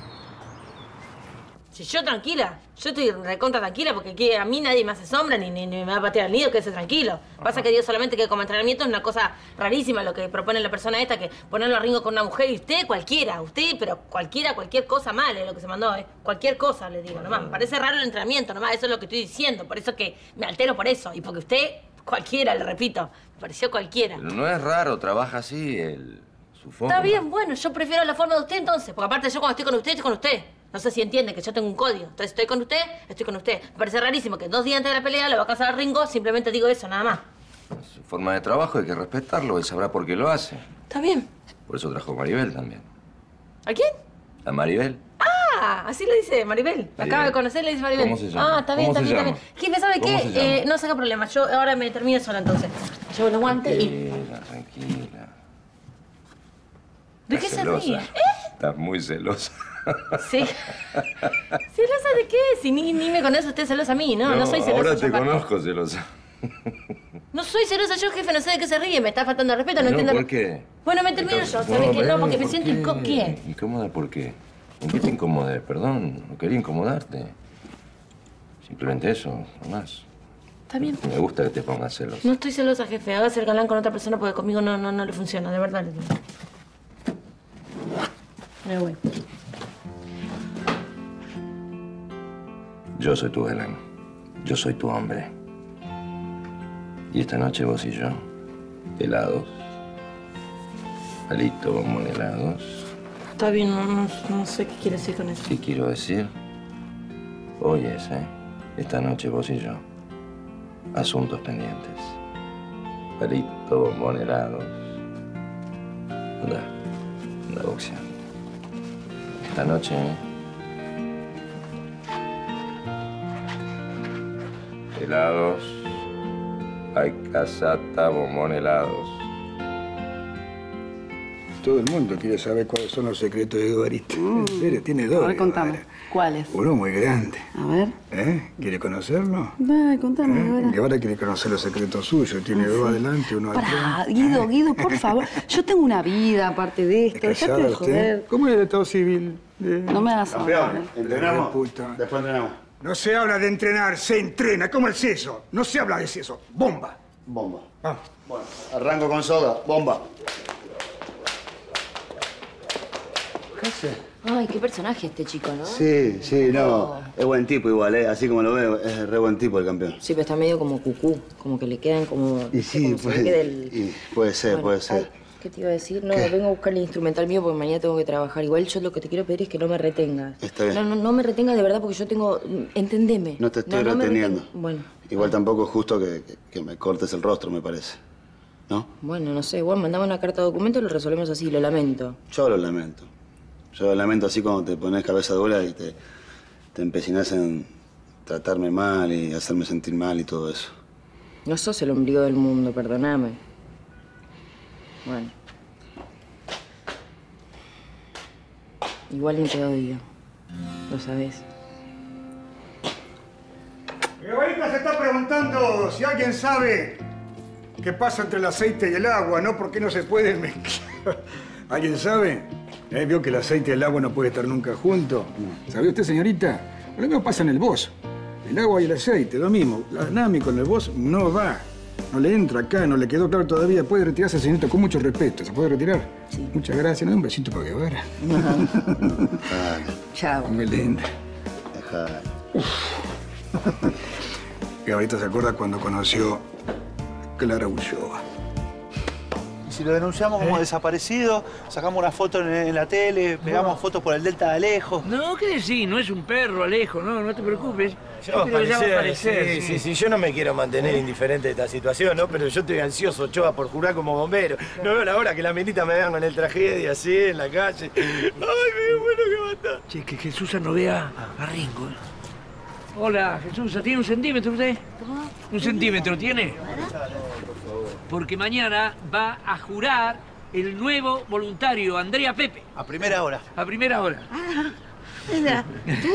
Si yo tranquila, yo estoy recontra tranquila porque aquí a mí nadie me hace sombra ni, ni, ni me va a patear el nido, quédese tranquilo. Pasa que digo solamente que como entrenamiento es una cosa rarísima lo que propone la persona esta, que ponerlo a ringo con una mujer y usted cualquiera, usted, pero cualquiera, cualquier cosa mal es lo que se mandó, ¿eh? Cualquier cosa le digo, nomás. Me parece raro el entrenamiento, nomás, eso es lo que estoy diciendo. Por eso que me altero por eso. Y porque usted, cualquiera, le repito, me pareció cualquiera. Pero no es raro, trabaja así, el, su forma. Está bien, bueno, yo prefiero la forma de usted entonces, porque aparte yo cuando estoy con usted, estoy con usted. No sé si entiende que yo tengo un código. Entonces estoy con usted, estoy con usted. Me parece rarísimo que dos días antes de la pelea lo va a casar a Ringo, simplemente digo eso, nada más. Su forma de trabajo hay que respetarlo, él sabrá por qué lo hace. Está bien. Por eso trajo a Maribel también. ¿A quién? A Maribel. Ah, así le dice Maribel. Acaba de conocer, le dice Maribel. ¿Cómo se llama? Ah, está bien, ¿Cómo está bien, está bien. Jefe, ¿sabe ¿Cómo qué? Eh, no saca problema. Yo ahora me termino sola entonces. Llevo el guante y. Tranquila, tranquila. ¿De qué se ríe? Estás muy celosa. Sí. ¿Celosa de qué? Si ni, ni me conoce usted celosa a mí, no, no, soy celosa. Ahora te conozco celosa. No soy celosa yo, jefe, no sé de qué se ríe. Me está faltando el respeto, no, No, entiendo. ¿Por qué? Bueno, me termino yo, ¿sabes qué? No, porque me siento incómoda. ¿Incómoda por qué? ¿En qué te incomodé? Perdón, no quería incomodarte. Simplemente eso, no más. Está bien. Me gusta que te pongas celos. No estoy celosa, jefe. Hágase el galán con otra persona porque conmigo no, no, no le funciona, de verdad. Me voy. Yo soy tu galán. Yo soy tu hombre. Y esta noche vos y yo, helados. Alito, helados. Está bien, no, no, no sé qué quiere decir con eso. ¿Qué quiero decir? Hoy es, ¿eh? Esta noche vos y yo. Asuntos pendientes. Alito, bombón helados. Anda, anda boxeando. Esta noche, ¿eh? Helados. Hay casata, bombón helados. Todo el mundo quiere saber cuáles son los secretos de Evarista. En serio, tiene dos. A ver, contame. ¿Cuáles? Uno muy grande. A ver. ¿Eh? ¿Quiere conocerlo? Dale, contame, ¿Eh? ahora. Y ahora quiere conocer los secretos suyos. Tiene dos adelante, uno Pará, atrás. Guido, Guido, por favor. Yo tengo una vida aparte de esto. Dejate ¿Casada de usted? joder. ¿Cómo es el estado civil? de- No me hagas Campeón, hablar, ¿eh? entrenamos. Después entrenamos. No se habla de entrenar, se entrena. ¿Cómo es eso? No se habla de eso. Bomba. Bomba. Vamos. Bueno, arranco con soda. Bomba. ¿Qué hace? Ay, qué personaje este chico, ¿no? Sí, sí, no. Es buen tipo igual, ¿eh? Así como lo veo, es re buen tipo el campeón. Sí, pero está medio como cucú, como que le quedan como... Y sí, como se puede, y puede ser, Bueno, puede ser. ay, ¿Qué te iba a decir? No, ¿Qué? vengo a buscar el instrumental mío porque mañana tengo que trabajar. Igual yo lo que te quiero pedir es que no me retengas. Está bien. No, no, no me retengas de verdad porque yo tengo... Entendeme. No te estoy reteniendo. reten- Bueno, Igual tampoco es justo que, que- que me cortes el rostro, me parece. bueno, no sé. Igual mandame una carta de documento y lo resolvemos así, lo lamento. Yo lo lamento. Yo lo lamento así cuando te pones cabeza dura y te, te empecinas en tratarme mal y hacerme sentir mal y todo eso. No sos el ombligo del mundo, perdoname. Bueno. Igual ni te odio. Lo sabés. Evarista se está preguntando si alguien sabe qué pasa entre el aceite y el agua, ¿no? ¿Por qué no se pueden mezclar? ¿Alguien sabe? ¿Eh? ¿Vio que el aceite y el agua no pueden estar nunca juntos? ¿Sabía usted, señorita? Lo mismo pasa en el boss. El agua y el aceite, lo mismo. La Nami con el boss no va. No le entra acá, no le quedó claro todavía. Puede retirarse, señorita, con mucho respeto. ¿Se puede retirar? Sí. Muchas gracias. ¿No? Un besito para Guevara. Chao. Muy linda. Dejá. Y ahorita se acuerda cuando conoció a Clara Ulloa. Si lo denunciamos como desaparecido, sacamos una foto en, en la tele, pegamos fotos por el Delta de Alejo. No, ¿qué decís? No es un perro, Alejo, no, no te preocupes. Yo, va a parecer, aparecer, sí, sí, sí, yo no me quiero mantener indiferente de esta situación, ¿no? Pero yo estoy ansioso, Choa, por jurar como bombero. No veo la hora que la minita me vean con el tragedia así, en la calle. Ay, me bueno que matar. Che, que Jesús no vea a Ringo. ¿eh? Hola, Jesús, ¿tiene un centímetro usted? ¿Un centímetro tiene? Porque mañana va a jurar el nuevo voluntario, Andrea Pepe. A primera hora. A primera hora. Mira, ¿tú?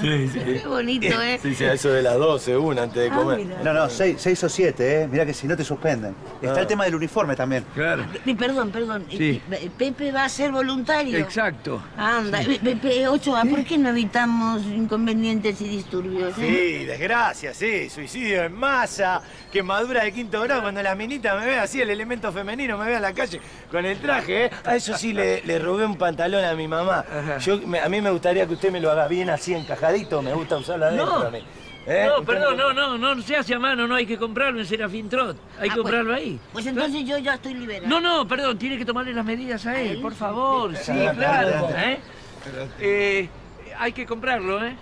Sí, sí. Qué bonito, ¿eh? Sí, sí, a eso de las 12, una antes de Ah, comer. No, no, seis, seis o siete, ¿eh? Mirá que si no te suspenden. Está Ah. el tema del uniforme también. Claro. Y perdón, perdón. Sí. eh, Pepe va a ser voluntario. Exacto. Anda, Pepe, Ochoa, ¿por qué no evitamos inconvenientes y disturbios? eh? Sí, desgracia, sí, suicidio en masa, quemadura de quinto grado, cuando la minita me ve así, el elemento femenino me ve a la calle con el traje, ¿eh? A eso sí le, le robé un pantalón a mi mamá. Yo, me- a mí me gustaría que usted me lo haga bien así encajadito, me gusta usarlo adentro No. a mí. ¿Eh? No, perdón, no, no, no, no se hace a mano, no hay que comprarlo en Serafín Trot. Hay que Ah, comprarlo pues- ahí. Pues entonces yo ya estoy liberada. No, no, perdón, tiene que tomarle las medidas a él, por favor. Sí, claro. ¿eh? Eh, hay que comprarlo, ¿eh?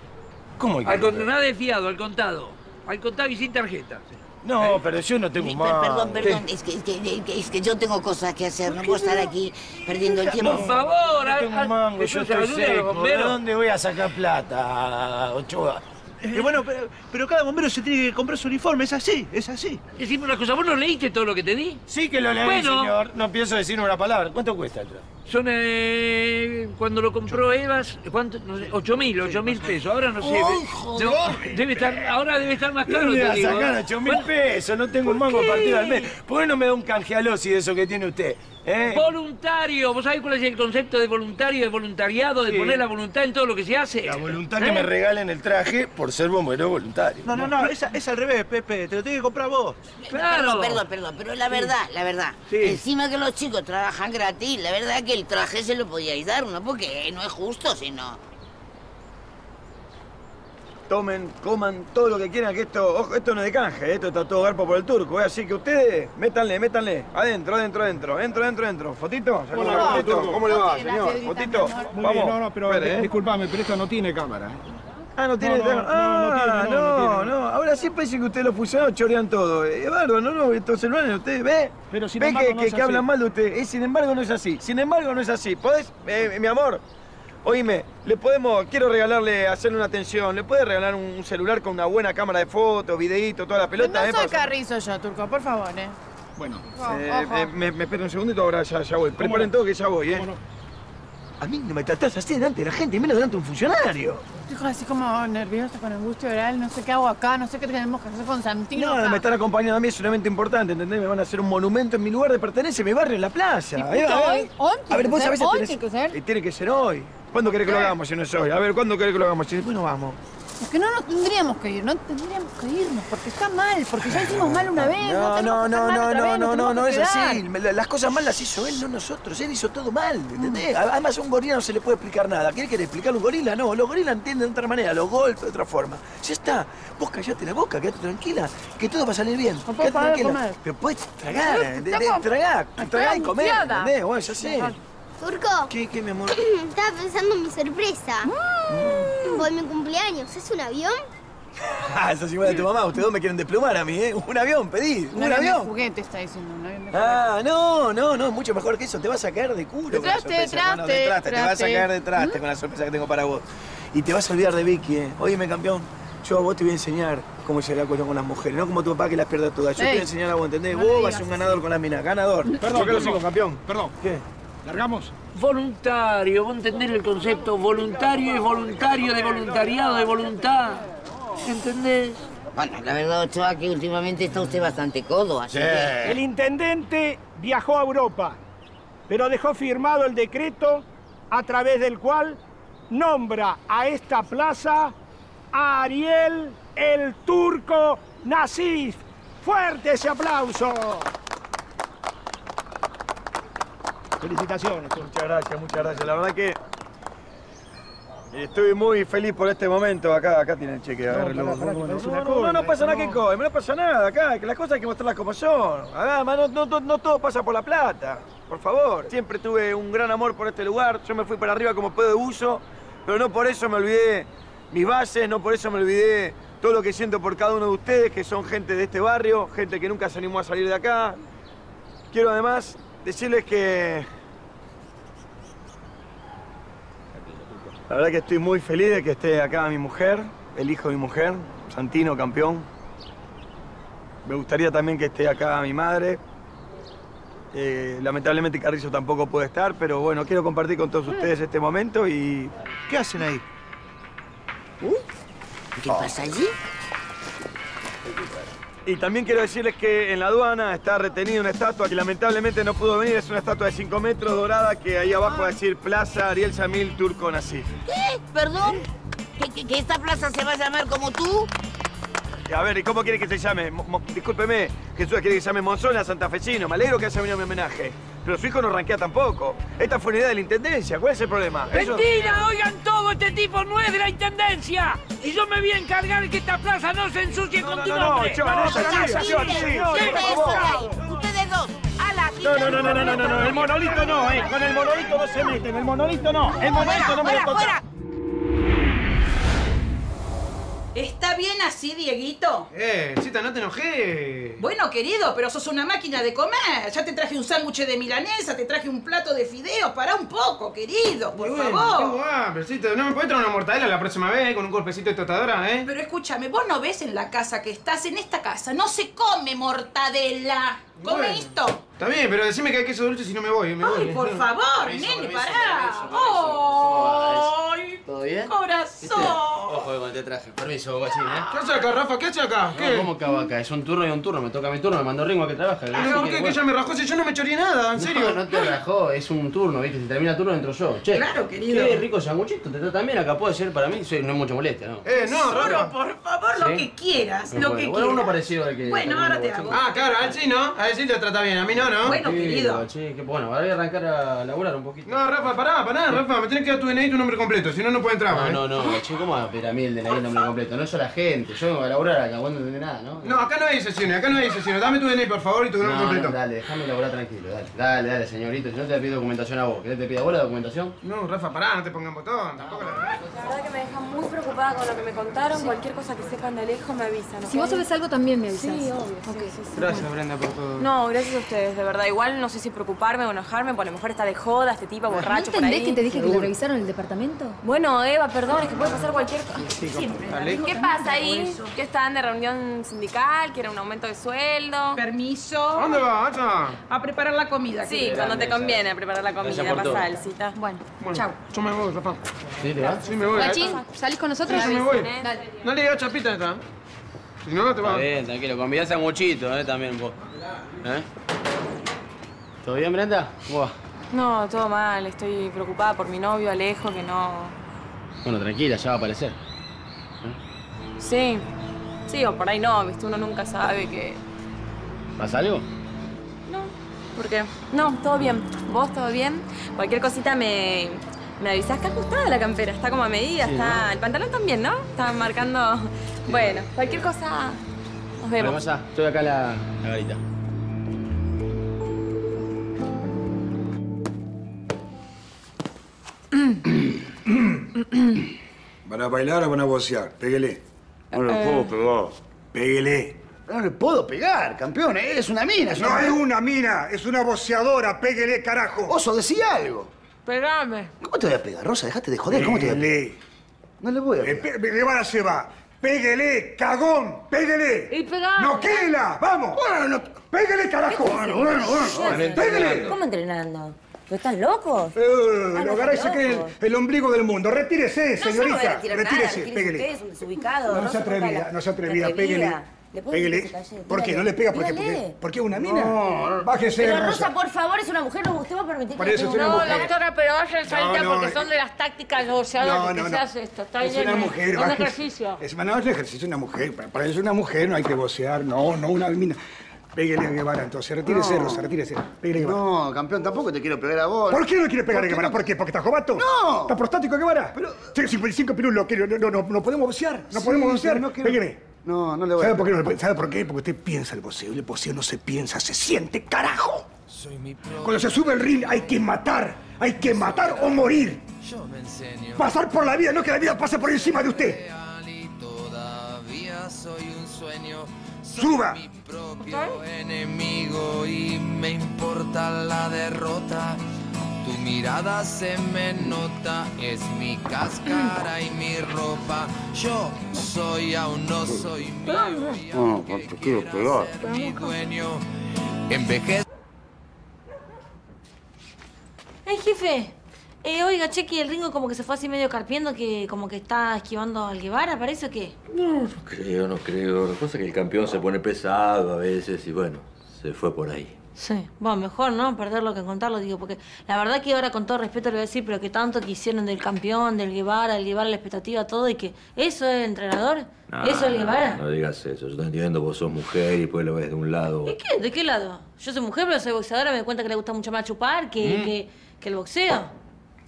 ¿Cómo hay que Al comprarlo? nada de fiado, al contado. Al contado y sin tarjeta. No, pero yo no tengo más. Perdón, perdón, es que, es, que, es que yo tengo cosas que hacer, no puedo estar aquí perdiendo el tiempo. Por favor, No tengo mango, yo estoy seco. ¿De dónde voy a sacar plata, Ochoa? Y bueno, pero, pero cada bombero se tiene que comprar su uniforme, es así, es así. Decime una cosa, ¿vos no leíste todo lo que te di? Sí que lo leí, Bueno. señor. No pienso decir una palabra. ¿Cuánto cuesta el traje? Son, eh, cuando lo compró Evas, ¿cuánto? No sé, 8 mil, 8 mil pesos. Ahora no sé. No, debe estar, ahora debe estar más caro, ¿Dónde te digo. sacar 8 mil Bueno, pesos? No tengo un mango a qué? partir del mes. ¿Por qué no me da un canjealosi de eso que tiene usted? ¿Eh? Voluntario, ¿vos sabés cuál es el concepto de voluntario, de voluntariado, de Sí. poner la voluntad en todo lo que se hace? La voluntad que ¿Eh? me regalen el traje por ser bombero voluntario. No, no, no, es, es al revés, Pepe, te lo tienes que comprar vos. Perdón, perdón, perdón, pero la verdad, la verdad, encima que los chicos trabajan gratis, la verdad que el traje se lo podíais dar, ¿no? Porque no es justo, sino... Tomen, coman todo lo que quieran, que esto, ojo, esto no es de canje, esto está todo garpo por el turco, ¿eh? así que ustedes, métanle, métanle, adentro, adentro, adentro, adentro, adentro, adentro, fotito, ¿Sacamos Hola, ¿cómo fotito? turco? ¿Cómo le va, señor? Fotito, Muy bien, vamos. no, no, pero Espere, ¿eh? disculpame, pero esto no tiene cámara. ¿eh? Ah, no tiene No, no, teléfono. no, no Ah, tiene, no, no, no no, tiene. Ahora sí parece que ustedes los funcionarios chorean todo. Bárbaro, no, no, estos celulares, ustedes, ¿ve? Pero sin ¿Ve embargo que, no que- es que así. hablan mal de usted? Eh, sin embargo, no es así. Sin embargo, no es así. ¿Podés, eh, mi amor? Oíme, le podemos, quiero regalarle, hacerle una atención. ¿Le puede regalar un celular con una buena cámara de fotos, videíto, toda la pelota? No eh, soy carrizo yo, Turco, por favor, ¿eh? Bueno, Eh, eh, me, me espera un segundito, ahora ya, ya voy. Preparen todo que ya voy, ¿eh? A mí no me tratás así delante de la gente, y menos delante de un funcionario. Estoy así como nerviosa, con angustia oral, no sé qué hago acá, no sé qué tenemos que hacer con Santino No, acá. me están acompañando a mí, es un evento importante, ¿entendés? Me van a hacer un monumento en mi lugar de pertenencia, en mi barrio, en la plaza. ¿Y Eh, justo eh, hoy? eh. ¿Hoy A ver, vos a veces ¿Hoy tenés- tiene que ser? Eh, Tiene que ser hoy. ¿Cuándo querés que lo hagamos si no es hoy? A ver, ¿cuándo querés que lo hagamos? Si después no vamos. Es que no nos tendríamos que ir, no tendríamos que irnos, porque está mal, porque ya hicimos mal una vez. No, no, que no, no, no, no, no, no que es así. Las cosas mal las hizo él, no nosotros. Él hizo todo mal, ¿entendés? Además, a un gorila no se le puede explicar nada. ¿Qué quiere explicarle a un gorila? No, los gorilas entienden de otra manera, los golpes de otra forma. Ya está. Vos callate la boca, quédate tranquila, que todo va a salir bien. puedo Quédate parar de tranquila. comer. Pero puedes tragar, tragar, estoy tragar y comer, angustiada. ¿entendés? Bueno, ya sé. Turco. ¿Qué, qué, mi amor? Estaba pensando en mi sorpresa. Mm. Por mi cumpleaños. ¿Es un avión? Ah, eso es igual a tu mamá. Ustedes dos me quieren desplumar a mí, ¿eh? Un avión, pedí. Un, avión de avión. juguete está diciendo, un avión de Ah, no, no, no, mucho mejor que eso. Te vas a caer de culo. con la Traste, sorpresa, de traste. Te vas a caer de traste con la sorpresa que tengo para vos. Y te vas a olvidar de Vicky, ¿eh? Óyeme, campeón. Yo a vos te voy a enseñar cómo se la cuestión con las mujeres, no como tu papá que las pierda todas. Yo te voy a enseñar a vos, ¿entendés? No vos vas a ser un ganador con las minas. Ganador. Perdón, Yo que lo sigo, campeón. Perdón. ¿Qué? ¿Largamos? Voluntario, vos entendés el concepto. Voluntario es voluntario de voluntariado, de voluntad. ¿Entendés? Bueno, la verdad, Ochoa, que últimamente está usted bastante codo, así que... El intendente viajó a Europa, pero dejó firmado el decreto a través del cual nombra a esta plaza a Ariel el Turco Nasif. ¡Fuerte ese aplauso! Felicitaciones. Muchas gracias, muchas gracias. La verdad que estoy muy feliz por este momento. Acá, acá tiene el cheque. agárrelo. no, no, no, pasa nada, que coime, no pasa nada acá. Que las cosas hay que mostrarlas como son. Además, no, no todo pasa por la plata. Por favor. Siempre tuve un gran amor por este lugar. Yo me fui para arriba como pedo de uso, pero no por eso me olvidé mis bases, no por eso me olvidé todo lo que siento por cada uno de ustedes, que son gente de este barrio, gente que nunca se animó a salir de acá. Quiero además decirles que La verdad que estoy muy feliz de que esté acá mi mujer, el hijo de mi mujer, Santino, campeón. Me gustaría también que esté acá mi madre. Eh, lamentablemente Carrizo tampoco puede estar, pero bueno, quiero compartir con todos ustedes este momento y... ¿Qué hacen ahí? ¿Qué pasa allí? Y también quiero decirles que en la aduana está retenida una estatua que lamentablemente no pudo venir. Es una estatua de 5 metros dorada que ahí abajo va a decir Plaza Ariel Samil Turco Nasif. ¿Qué? ¿Perdón? ¿Que, que- que esta plaza se va a llamar como tú? A ver, ¿y cómo quiere que se llame? Mo- mo- discúlpeme, Jesús quiere que se llame Monzona Santafesino. Me alegro que haya venido a mi homenaje. Pero su hijo no ranquea tampoco. Esta fue una idea de la intendencia. ¿Cuál es el problema? Eso- ¡Mentira! Oigan todo, este tipo no es de la intendencia. Y yo me voy a encargar de que esta plaza no se ensucie con tu no, no, nombre. Joan, sí, ¿Qué? por favor. Ustedes dos, a la No, no, no, no, no, no, no, no, el monolito no, eh. Con el monolito no se meten, el monolito no. El monolito no me lo toca. ¿Está bien así, Dieguito? Eh, Cita, no te enojé. Bueno, querido, pero sos una máquina de comer. Ya te traje un sándwich de milanesa, te traje un plato de fideos. Pará un poco, querido, por bueno, favor. Tengo hambre, Cita. ¿No me podés traer una mortadela la próxima vez con un golpecito de tostadora, eh? Pero escúchame, vos no ves en la casa que estás, en esta casa, no se come mortadela. Come Bueno. esto. Está bien, pero decime que hay queso dulce si no me voy. Me voy. Ay, por favor, Permiso, nene, permiso, pará. Ay, ¿Todo bien? corazón. Ojo con te traje. Permiso, guachín, ¿eh? ¿Qué haces acá, Rafa? ¿Qué haces acá? No, ¿Qué? ¿Cómo que hago acá? Es un turno y un turno. Me toca mi turno, me mandó Ringo a que trabaje. ¿Pero qué? ¿Que ella me rajó si yo no me choré nada? ¿En serio? No, no te rajó, es un turno, ¿viste? Si termina el turno entro yo. Che, Claro, querido. Qué rico sanguchito, te tratan bien. Acá puede ser para mí, soy, no es mucha molestia, ¿no? Eh, no, Solo, Rafa. por favor, lo ¿Sí? que quieras, Bueno, lo que bueno, quieras. uno parecido al que... Bueno, ahora te hago. Ah, claro, a él sí, ¿no? A él sí te trata bien, a mí no, ¿no? Bueno, querido. Che, qué bueno, ahora voy a arrancar a laburar un poquito. No, Rafa, pará, pará, Rafa. Me tenés que dar tu DNI y tu nombre completo, si no, no puede entrar, No, ¿eh? no, no, che, ¿cómo va a pedir a mí el de la nombre completo? No soy la gente, yo vengo a laburar acá, vos no entendés nada, ¿no? No, acá no hay sesiones, acá no hay sesiones. Dame tu DNI, por favor, y tu nombre No, completo. no, dale, déjame laburar tranquilo, dale. Dale, dale, señorito, si no te pido documentación a vos. ¿Querés que te pida a vos la documentación? No, Rafa, pará, no te pongan botón. Tampoco la... La verdad que me deja muy preocupada con lo que me contaron. Cualquier cosa que sepan de Alejo me avisan. Si vos sabés algo, también me avisas. Sí, obvio. sí, sí, sí. Gracias, Brenda, por todo. No, gracias a ustedes, de verdad. Igual no sé si preocuparme o enojarme, porque a lo mejor está de joda este tipo ¿No borracho por entendés ahí. que te dije que le revisaron el departamento? Bueno, Eva, perdón, es que puede pasar cualquier cosa. Siempre. ¿Qué pasa ahí? ¿Que estaban de reunión sindical? ¿Quieren un aumento de sueldo? Permiso. ¿A dónde vas, Hacha? A preparar la comida. Sí, querida. cuando te conviene preparar la comida, por pasa. Bueno, Bueno, chau. Yo me voy, Rafa. ¿Sí, te vas? Sí, me voy. Guachín, ¿salís con nosotros? Sí, yo me voy. Dale. No le digas chapita esta. Si no, no te Está vas. bien, tranquilo, convidá sanguchito, ¿eh? También vos. ¿Eh? ¿Todo bien, Brenda? ¿Cómo va? No, todo mal. Estoy preocupada por mi novio, Alejo, que no... Bueno, tranquila, ya va a aparecer. Sí. Sí, o por ahí no, ¿viste? Uno nunca sabe que... ¿Pasa algo? ¿Por qué? No, todo bien. ¿Vos todo bien? Cualquier cosita me, me avisás. Está ajustada la campera, está como a medida, Sí, está... ¿no? El pantalón también, ¿no? Está marcando... Bueno, cualquier cosa... Nos Bueno, vemos. pasa, estoy acá la, la garita. ¿Van a bailar o van a vocear? Péguele. No le puedo pegar. Péguele. No le puedo pegar, campeón. Es una mina. No es una mina, es una voceadora. Péguele, carajo. Oso, decía algo. Pegame. ¿Cómo te voy a pegar, Rosa? Dejate de joder. ¿Cómo te voy a pegar? No le voy a Eh, pegar. pe- Guevara se va. Péguele, cagón. Péguele. Y pegame. ¡No quela! ¡Vamos! Bueno, ¡Péguele, carajo! bueno, bueno, bueno. ¡Péguele! ¿Cómo entrenando? ¿Pero están locos? Eh, Ah, lo no, agarrá y están se cree el, ombligo del mundo. Retírese, No, yo no señorita. retirar nada, Retírese, usted, es un desubicado. No, no se atrevía, no se atrevía, Atrevida. péguele. ¿Le puedo decir Péguele. que se calle? ¿Por qué? ¿No le pega? ¿Por qué? Porque, porque es una mina. No, Bájese, Pero Rosa. Rosa, por favor, es una mujer, ¿no? ¿usted va a permitir Por que eso es un- mujer. No, doctora, pero vaya salta No, no, porque eh. son de las tácticas negociadoras No, que no, se no. hace esto. Está es una mujer. Es un ejercicio. Es, no, es un ejercicio, una mujer. Para, para eso una mujer no hay que vocear. No, no una mina. Péguele a Guevara, entonces. Retírese, No. Rosa, retírese. A Guevara. No, campeón, tampoco te quiero pegar a vos. ¿Por qué no quiere pegar a ¿Por qué Guevara? no? ¿Por qué? ¿Porque está jovato? No. ¿Está prostático Guevara? Pero... 55 pirulos, que no, no, no, no podemos vocear. No Sí, podemos vocear. pero no quiero- Péguele. No, no le voy a ¿Sabe por, qué no le- ¿Sabe por qué? Porque usted piensa el voceo. Y el voceo no se piensa, se siente, carajo. Cuando se sube el ring hay que matar. Hay que matar o morir. Pasar por la vida, no que la vida pase por encima de usted. Todavía soy un sueño. Suba. Mi propio enemigo y me importa la derrota. Tu mirada se me nota, es mi cáscara y mi ropa. Yo soy aún no soy mío. te quiero pegar. ser mi dueño, envejece. Jefe. Eh, oiga, Chequi, el Ringo como que se fue así medio carpiendo, que como que está esquivando al Guevara, ¿parece o qué? No, no creo, no creo. Lo que pasa es que el campeón se pone pesado a veces y bueno, se fue por ahí. Sí, bueno, mejor, ¿no? Perderlo que contarlo, digo, porque la verdad que ahora con todo respeto le voy a decir, pero que tanto que hicieron del campeón, del Guevara, el Guevara, la expectativa, todo, y que eso es el entrenador, eso es el Guevara. No digas eso. Yo te entiendo, vos sos mujer y después lo ves de un lado. ¿De qué? ¿De qué lado? Yo soy mujer, pero soy boxeadora, me doy cuenta que le gusta mucho más chupar que, ¿Mm? que, que el boxeo.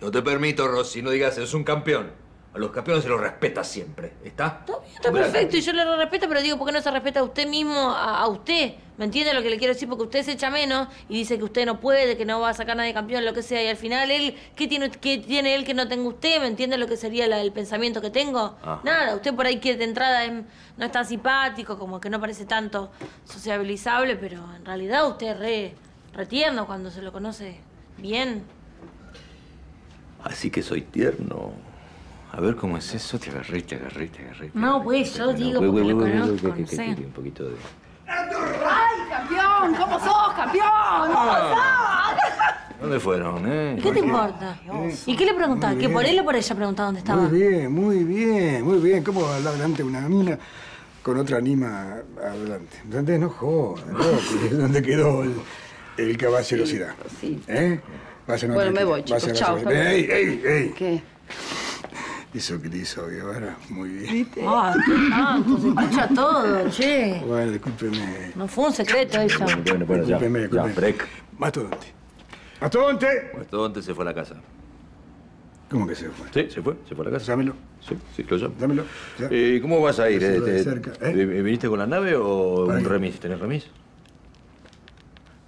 No te permito, Rosy, no digas. Es un campeón. A los campeones se los respeta siempre. ¿Está? Está perfecto y yo le respeto, pero digo, ¿por qué no se respeta a usted mismo, a, a usted? ¿Me entiende lo que le quiero decir? Porque usted se echa menos y dice que usted no puede, que no va a sacar nadie campeón, lo que sea. Y al final, él, ¿qué tiene, qué tiene él que no tenga usted? ¿Me entiende lo que sería la- el pensamiento que tengo? Ajá. Nada, usted por ahí que de entrada es- no es tan simpático, como que no parece tanto sociabilizable, pero en realidad usted es re, re tierno cuando se lo conoce bien. Así que soy tierno. A ver cómo es eso. Te agarré, te agarré, te agarré. No, pues yo digo Güey, porque güey, conozco, no que- que- que- Un poquito de... ¡Ay, campeón! ¿Cómo sos, campeón? ¿Cómo sos? ¿Dónde fueron, eh? ¿Y qué te importa? ¿Y qué le preguntás? ¿Que por él o por ella preguntaba dónde estaba? Muy bien, muy bien, muy bien. ¿Cómo va hablar delante de una mina con otra anima adelante? ¿Dónde no jodas? ¿no? ¿Dónde quedó el, el caballerosidad? Sí. ¿Eh? A Bueno, me voy, chicos. vayan a Chao, hasta ¡Ey, luego. ey, ey! ¿Qué? Eso que le hizo Guevara, muy bien. Ah, qué tanto, se escucha todo, che. Bueno, discúlpeme. No fue un secreto eso. Bueno, bueno, ya. Discúlpeme, Ya, discúlpeme. break. Mastodonte. ¡Mastodonte! ¿Dónde se fue a la casa? ¿Cómo que se fue? Sí, se fue, se fue a la casa. Dámelo. Sí, sí, lo llamo. Dámelo. ya. Eh, ¿Cómo vas a ir? De Eh, te- cerca, ¿eh? eh, ¿Viniste con la nave o un remis? ¿Tenés remis?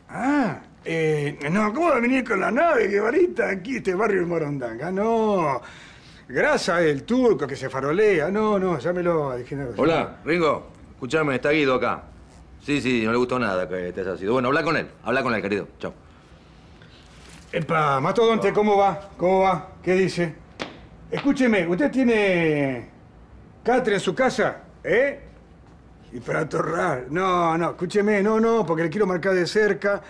Ah, eh, no, ¿cómo va a venir con la nave, Guevarita, aquí, este barrio de Morondanga? No, grasa el turco que se farolea. No, no, llámelo a Genaro. Hola, Ringo. Escuchame, está Guido acá. Sí, sí, no le gustó nada que te hayas ido. Bueno, habla con él. Habla con él, querido. Chao. Epa, Mastodonte, ¿cómo va? ¿Cómo va? ¿Qué dice? Escúcheme, ¿usted tiene catre en su casa? ¿Eh? Y para torrar. No, no, escúcheme, no, no, porque le quiero marcar de cerca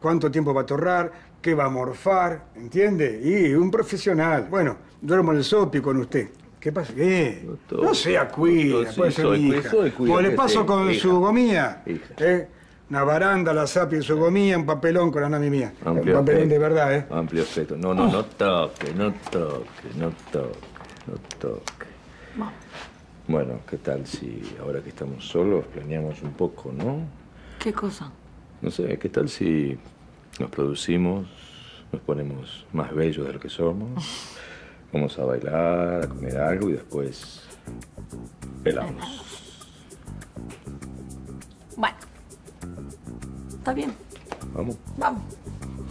cuánto tiempo va a torrar, qué va a morfar, ¿entiende? Y un profesional. Bueno, duermo en el sopi con usted. ¿Qué pasa? ¿Qué? No sea cuida, Sí, puede ser soy mi cuida, hija. soy cuida, O le que paso con hija. su gomía. Hija. ¿eh? Una baranda, la sapi en su gomía, un papelón con la nami mía. Amplio un papelón de verdad, ¿eh? Amplio objeto. No, no, no toque, no toque, no toque, no toque. Bueno, ¿qué tal si ahora que estamos solos planeamos un poco, no? ¿Qué cosa? No sé, ¿qué tal si nos producimos, nos ponemos más bellos de lo que somos? Vamos a bailar, a comer algo y después pelamos. Bueno. Está bien. Vamos. Vamos.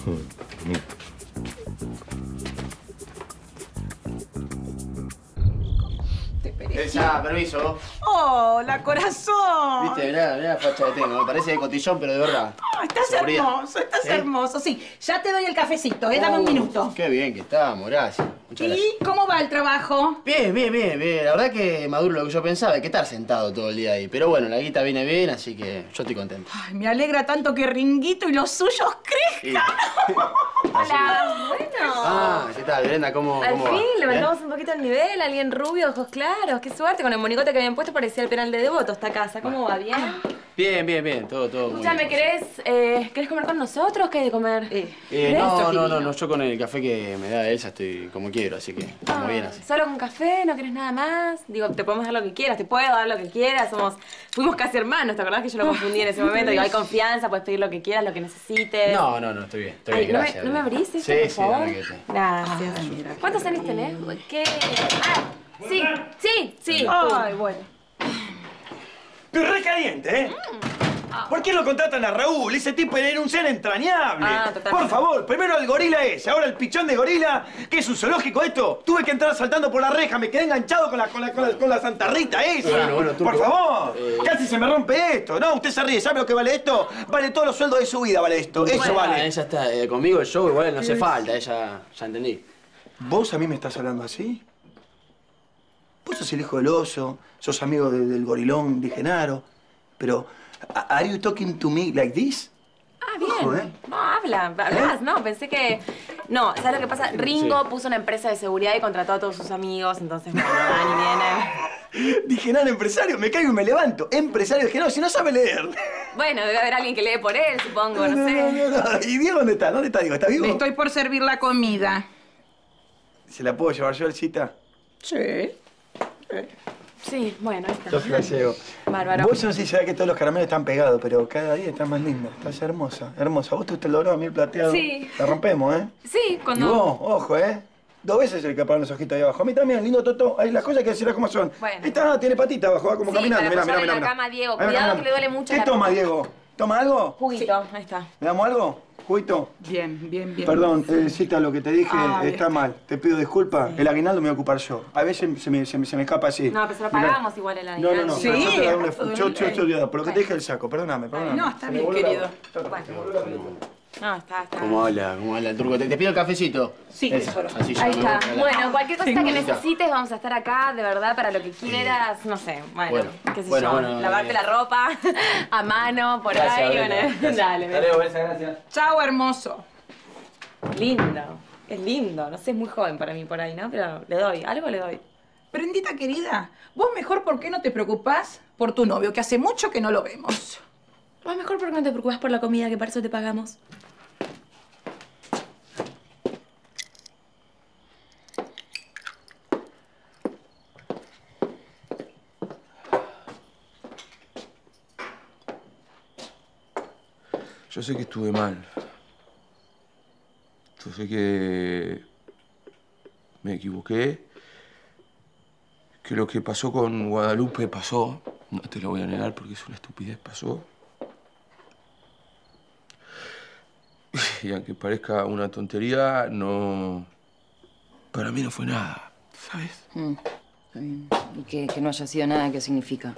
Elsa, permiso. ¡Hola, corazón! Viste, mirá, mirá la facha que tengo. Me parece de cotillón, pero de verdad. Ah, estás Seguridad. hermoso, estás hermoso. Sí, ya te doy el cafecito, ¿eh? Dame un Oh, minuto. Qué bien que estamos, gracias. Muchas gracias. ¿Y cómo va el trabajo? Bien, bien, bien, bien. La verdad que maduro lo que yo pensaba, hay que estar sentado todo el día ahí. Pero bueno, la guita viene bien, así que yo estoy contento. Ay, me alegra tanto que Ringuito y los suyos crezcan. Hola, bueno. Ah, ¿qué tal, Brenda? ¿Cómo, Al cómo va? fin levantamos un poquito el nivel, alguien rubio, ojos claros, qué suerte, con el monigote que habían puesto parecía el penal de devoto esta casa, ¿cómo va? ¿Bien? Bien, bien, bien, todo, todo muy Escúchame, bien. ¿querés, eh, ¿querés comer con nosotros? ¿Qué hay de comer? Eh, ¿Querés? no, no, no, no, yo con el café que me da Elsa estoy como quiero, así que estamos bien así. ¿Solo con café? ¿No querés nada más? Digo, te podemos dar lo que quieras, te puedo dar lo que quieras, somos, fuimos casi hermanos, ¿te acordás que yo lo confundí en ese momento? Digo, hay confianza, puedes pedir lo que quieras, lo que necesites. No, no, no, estoy bien, estoy Ay, bien, ¿no me- gracias. ¿no me abrís esto, Sí, por sí, favor? dame que te- Gracias. ¿Cuántos años tenés? ¿Qué? Ah, sí, sí, sí. Ay, bueno. Estoy re caliente, ¿eh? ¿Por qué lo contratan a Raúl? Ese tipo era un ser entrañable. Ah, totalmente. Por favor, primero el gorila ese, ahora el pichón de gorila. ¿Qué es un zoológico esto? Tuve que entrar saltando por la reja, me quedé enganchado con la, con la, con la, con la Santa Rita esa. Bueno, bueno, Turco, por favor, eh, casi se me rompe esto. No, usted se ríe, ¿sabe lo que vale esto? Vale todos los sueldos de su vida, vale esto. Eso Bueno, vale. Ella está eh, conmigo el show, igual no hace falta, ella ya entendí. ¿Vos a mí me estás hablando así? Vos sos el hijo del oso, sos amigo de- del gorilón de Genaro, pero ¿are you talking to me like this? Ah, bien. Ojo, ¿eh? No, habla, hablas, no, pensé que... No, ¿sabes lo que pasa? Ringo puso una empresa de seguridad y contrató a todos sus amigos, entonces, bueno, Dani viene. Dije, nada, empresario, me caigo y me levanto. Empresario, dije, no, si no sabe leer. Bueno, debe haber alguien que lee por él, supongo, no, sé. No, no, no. ¿Y Diego dónde está? ¿Dónde está Diego? ¿Está vivo? Estoy por servir la comida. ¿Se la puedo llevar yo al cita? Sí. Sí, bueno, ahí está. Yo llevo. Bárbaro. Vos no sé si sabés que todos los caramelos están pegados, pero cada día está más linda. Estás hermosa, hermosa. ¿Vos te gusta el dorado, a mí el plateado? Sí. La rompemos, ¿eh? Sí, Y cuando... vos, ojo, ¿eh? Dos veces el que apagan los ojitos ahí abajo. A mí también, lindo Toto. Ahí las cosas hay que decirlas como son. Bueno. Esta tiene patita abajo, va como Sí, caminando. Mirá, apoyar mirá, en mirá. la cama, Diego. Cuidado que le duele mucho ¿Qué la toma. Diego? ¿Toma algo? Juguito, ahí está. ¿Le damos algo? ¿Juguito? Bien, bien, bien. Perdón, eh, Cita, lo que te dije Ah, bien. está mal. Te pido disculpas. El aguinaldo me voy a ocupar yo. A veces se me, se me, se me escapa así. No, pero se lo Mirá. pagamos igual el No, aguinaldo. no, no. Sí, pero yo te doy yo. Por lo que te dije el saco. Perdóname, perdóname. No, está bien, voló la- querido. No, está, está. ¿Cómo habla? ¿Cómo habla el turco? ¿Te, te pido el cafecito? Sí, tesoro. Así Ahí está. Bueno, cualquier cosita que necesites, vamos a estar acá, de verdad, para lo que quieras. No sé, bueno, Bueno, qué sé bueno, yo. bueno, lavarte eh. la ropa a mano, por Gracias, ahí. Bueno. gracias. Dale, Elsa, gracias. Chao, hermoso. Lindo. Es lindo. No sé, es muy joven para mí por ahí, ¿no? Pero le doy. Algo le doy. Prendita querida, vos mejor por qué no te preocupás por tu novio, que hace mucho que no lo vemos. Mejor porque no te preocupas por la comida, que para eso te pagamos. Yo sé que estuve mal. Yo sé que me equivoqué. Que lo que pasó con Guadalupe pasó. No te lo voy a negar porque es una estupidez, pasó. Y aunque parezca una tontería, no... Para mí no fue nada, ¿sabes? Mm, está bien. Y que, que no haya sido nada, ¿qué significa?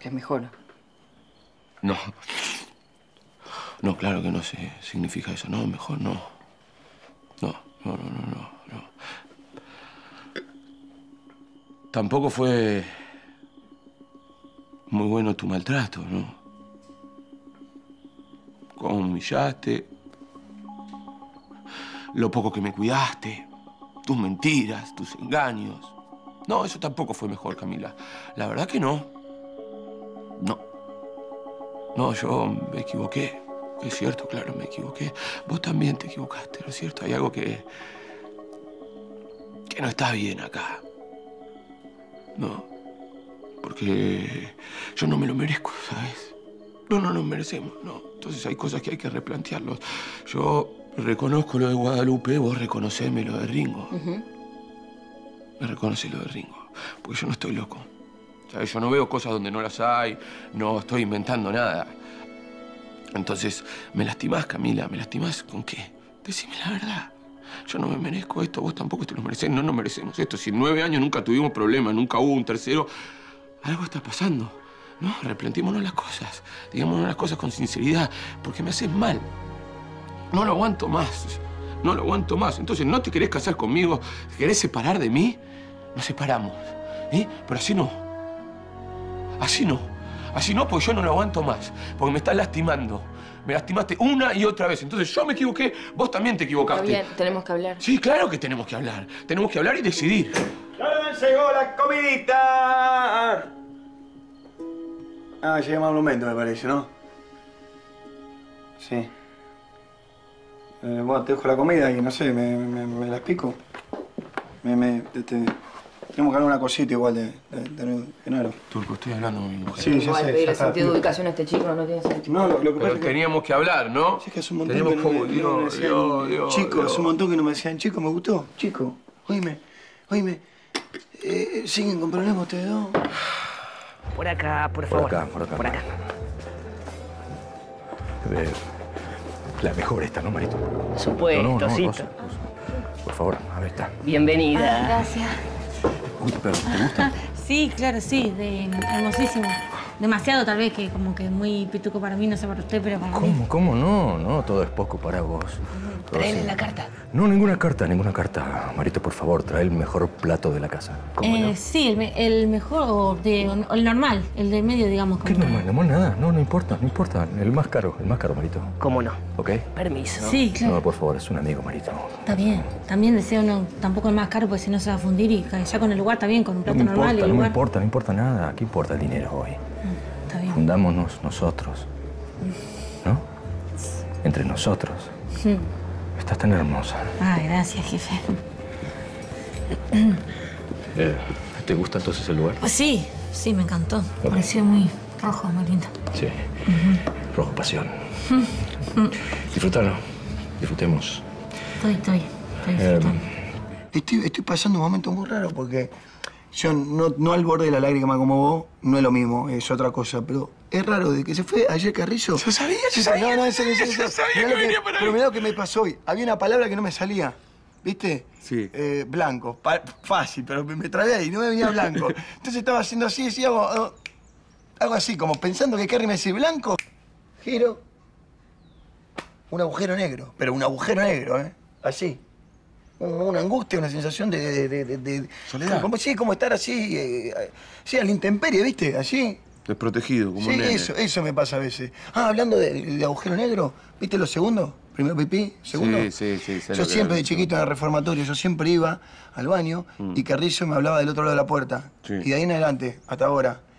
Que es mejor. No. No, claro que no se significa eso. No, mejor no. No, no, no, no, no. no. Tampoco fue muy bueno tu maltrato, ¿no? Cómo humillaste. Lo poco que me cuidaste. Tus mentiras, tus engaños. No, eso tampoco fue mejor, Camila. La verdad que no. No. No, yo me equivoqué. Es cierto, claro, me equivoqué. Vos también te equivocaste, ¿no es cierto? Hay algo que. que no está bien acá. No. Porque yo no me lo merezco, ¿sabes? No, no nos merecemos, no. Entonces hay cosas que hay que replantearlos. Yo reconozco lo de Guadalupe, vos reconoceme lo de Ringo. Me reconoce lo de Ringo. Porque yo no estoy loco. ¿Sabes? Yo no veo cosas donde no las hay, no estoy inventando nada. Entonces, ¿me lastimás, Camila? ¿Me lastimás con qué? Decime la verdad. Yo no me merezco esto, vos tampoco te lo no nos merecemos esto. Si en nueve años nunca tuvimos problemas, nunca hubo un tercero, algo está pasando. No, replantémonos las cosas. Digámonos las cosas con sinceridad, porque me haces mal. No lo aguanto más. No lo aguanto más. Entonces, ¿no te querés casar conmigo? ¿Te querés separar de mí? Nos separamos. ¿Eh? Pero así no. Así no. Así no, porque yo no lo aguanto más. Porque me estás lastimando. Me lastimaste una y otra vez. Entonces yo me equivoqué, vos también te Está equivocaste. bien, tenemos que hablar. Sí, claro que tenemos que hablar. Tenemos que hablar y decidir. ¡Ya llegó la comidita! Ah, llega más momento, me parece, ¿no? Sí. Eh, bueno, te dejo la comida y no sé, me, me, me la explico. Me, me, este, tenemos que hablar una cosita igual de, de, de Genaro. Turco, estoy hablando con mi mujer. Sí, ya Igual sé, pedirle sentido de ubicación a este chico no tiene sentido. No, lo, lo que pasa Pero es que... teníamos que hablar, ¿no? Sí, es que es un montón Teníamos que no me, como- no me decían, Dios, Dios, chico, Dios. es un montón que no me decían, chico, me gustó, chico, oíme, oíme, eh, ¿siguen con problemas ustedes dos? Por acá, por Por favor. acá, por acá. Por acá. Eh, la mejor esta, ¿no, Marito? Por supuesto, No, no, no, Cito. Rosa, Rosa. Por favor, a ver, está. Bienvenida. Ah, Gracias. Uy, pero, ¿te gusta? Sí, claro, sí, de, hermosísimo. Demasiado tal vez, que como que muy pituco para mí, no sé para usted, pero para mí. ¿Cómo, cómo no? No, todo es poco para vos. Traele la carta. No, ninguna carta, ninguna carta. Marito, por favor, trae el mejor plato de la casa. ¿Cómo Eh, no? Sí, el, me- el mejor, o, de, o el normal, el del medio, digamos. ¿Qué normal? No, nada. No, no importa, no importa. El más caro, el más caro, Marito. ¿Cómo no? ¿Ok? Permiso. Sí, claro. No, por favor, es un amigo, Marito. Está bien. También deseo no, tampoco el más caro, porque si no se va a fundir y ya con el lugar está bien, con un No plato normal y el no me importa, no importa nada. ¿Qué importa el dinero hoy? Está bien. Fundámonos nosotros. ¿No? Entre nosotros. Mm. Estás tan hermosa. Ah, gracias, jefe. Eh, ¿Te gusta entonces el lugar? Pues sí, sí, me encantó. Ok. Pareció muy rojo, muy lindo. Sí. Rojo pasión. Mm. Disfrútalo. Disfrutemos. Estoy, estoy, estoy Eh, disfrutando. Estoy, estoy pasando un momento muy raro porque yo no, no al borde de la lágrima como vos, no es lo mismo, es otra cosa, pero es raro de que se fue ayer Carrizo. Yo sabía, yo sabía. No, no, en Yo sabía Mirá que venía por ahí. Pero mirá lo que me pasó hoy. Había una palabra que no me salía, ¿viste? Sí. Eh, blanco, fácil, pero me, me trabé ahí, no me venía blanco. Entonces estaba haciendo así, decía algo, algo- algo así, como pensando que Carrie me decía blanco, giro, un agujero negro, pero un agujero negro, ¿eh? Así. Un- Una angustia, una sensación de... de, de- de- Soledad. Como, sí, como estar así, eh, sí, a la intemperie, ¿viste? Así. Desprotegido, como Sí, un nene. eso, eso me pasa a veces. Ah, hablando de, agujero negro, ¿viste los segundos? Primero pipí, segundo. Sí, sí, sí. Yo siempre de chiquito en el reformatorio, yo siempre iba al baño y Carrillo me hablaba del otro lado de la puerta. Sí. Y de ahí en adelante, hasta ahora.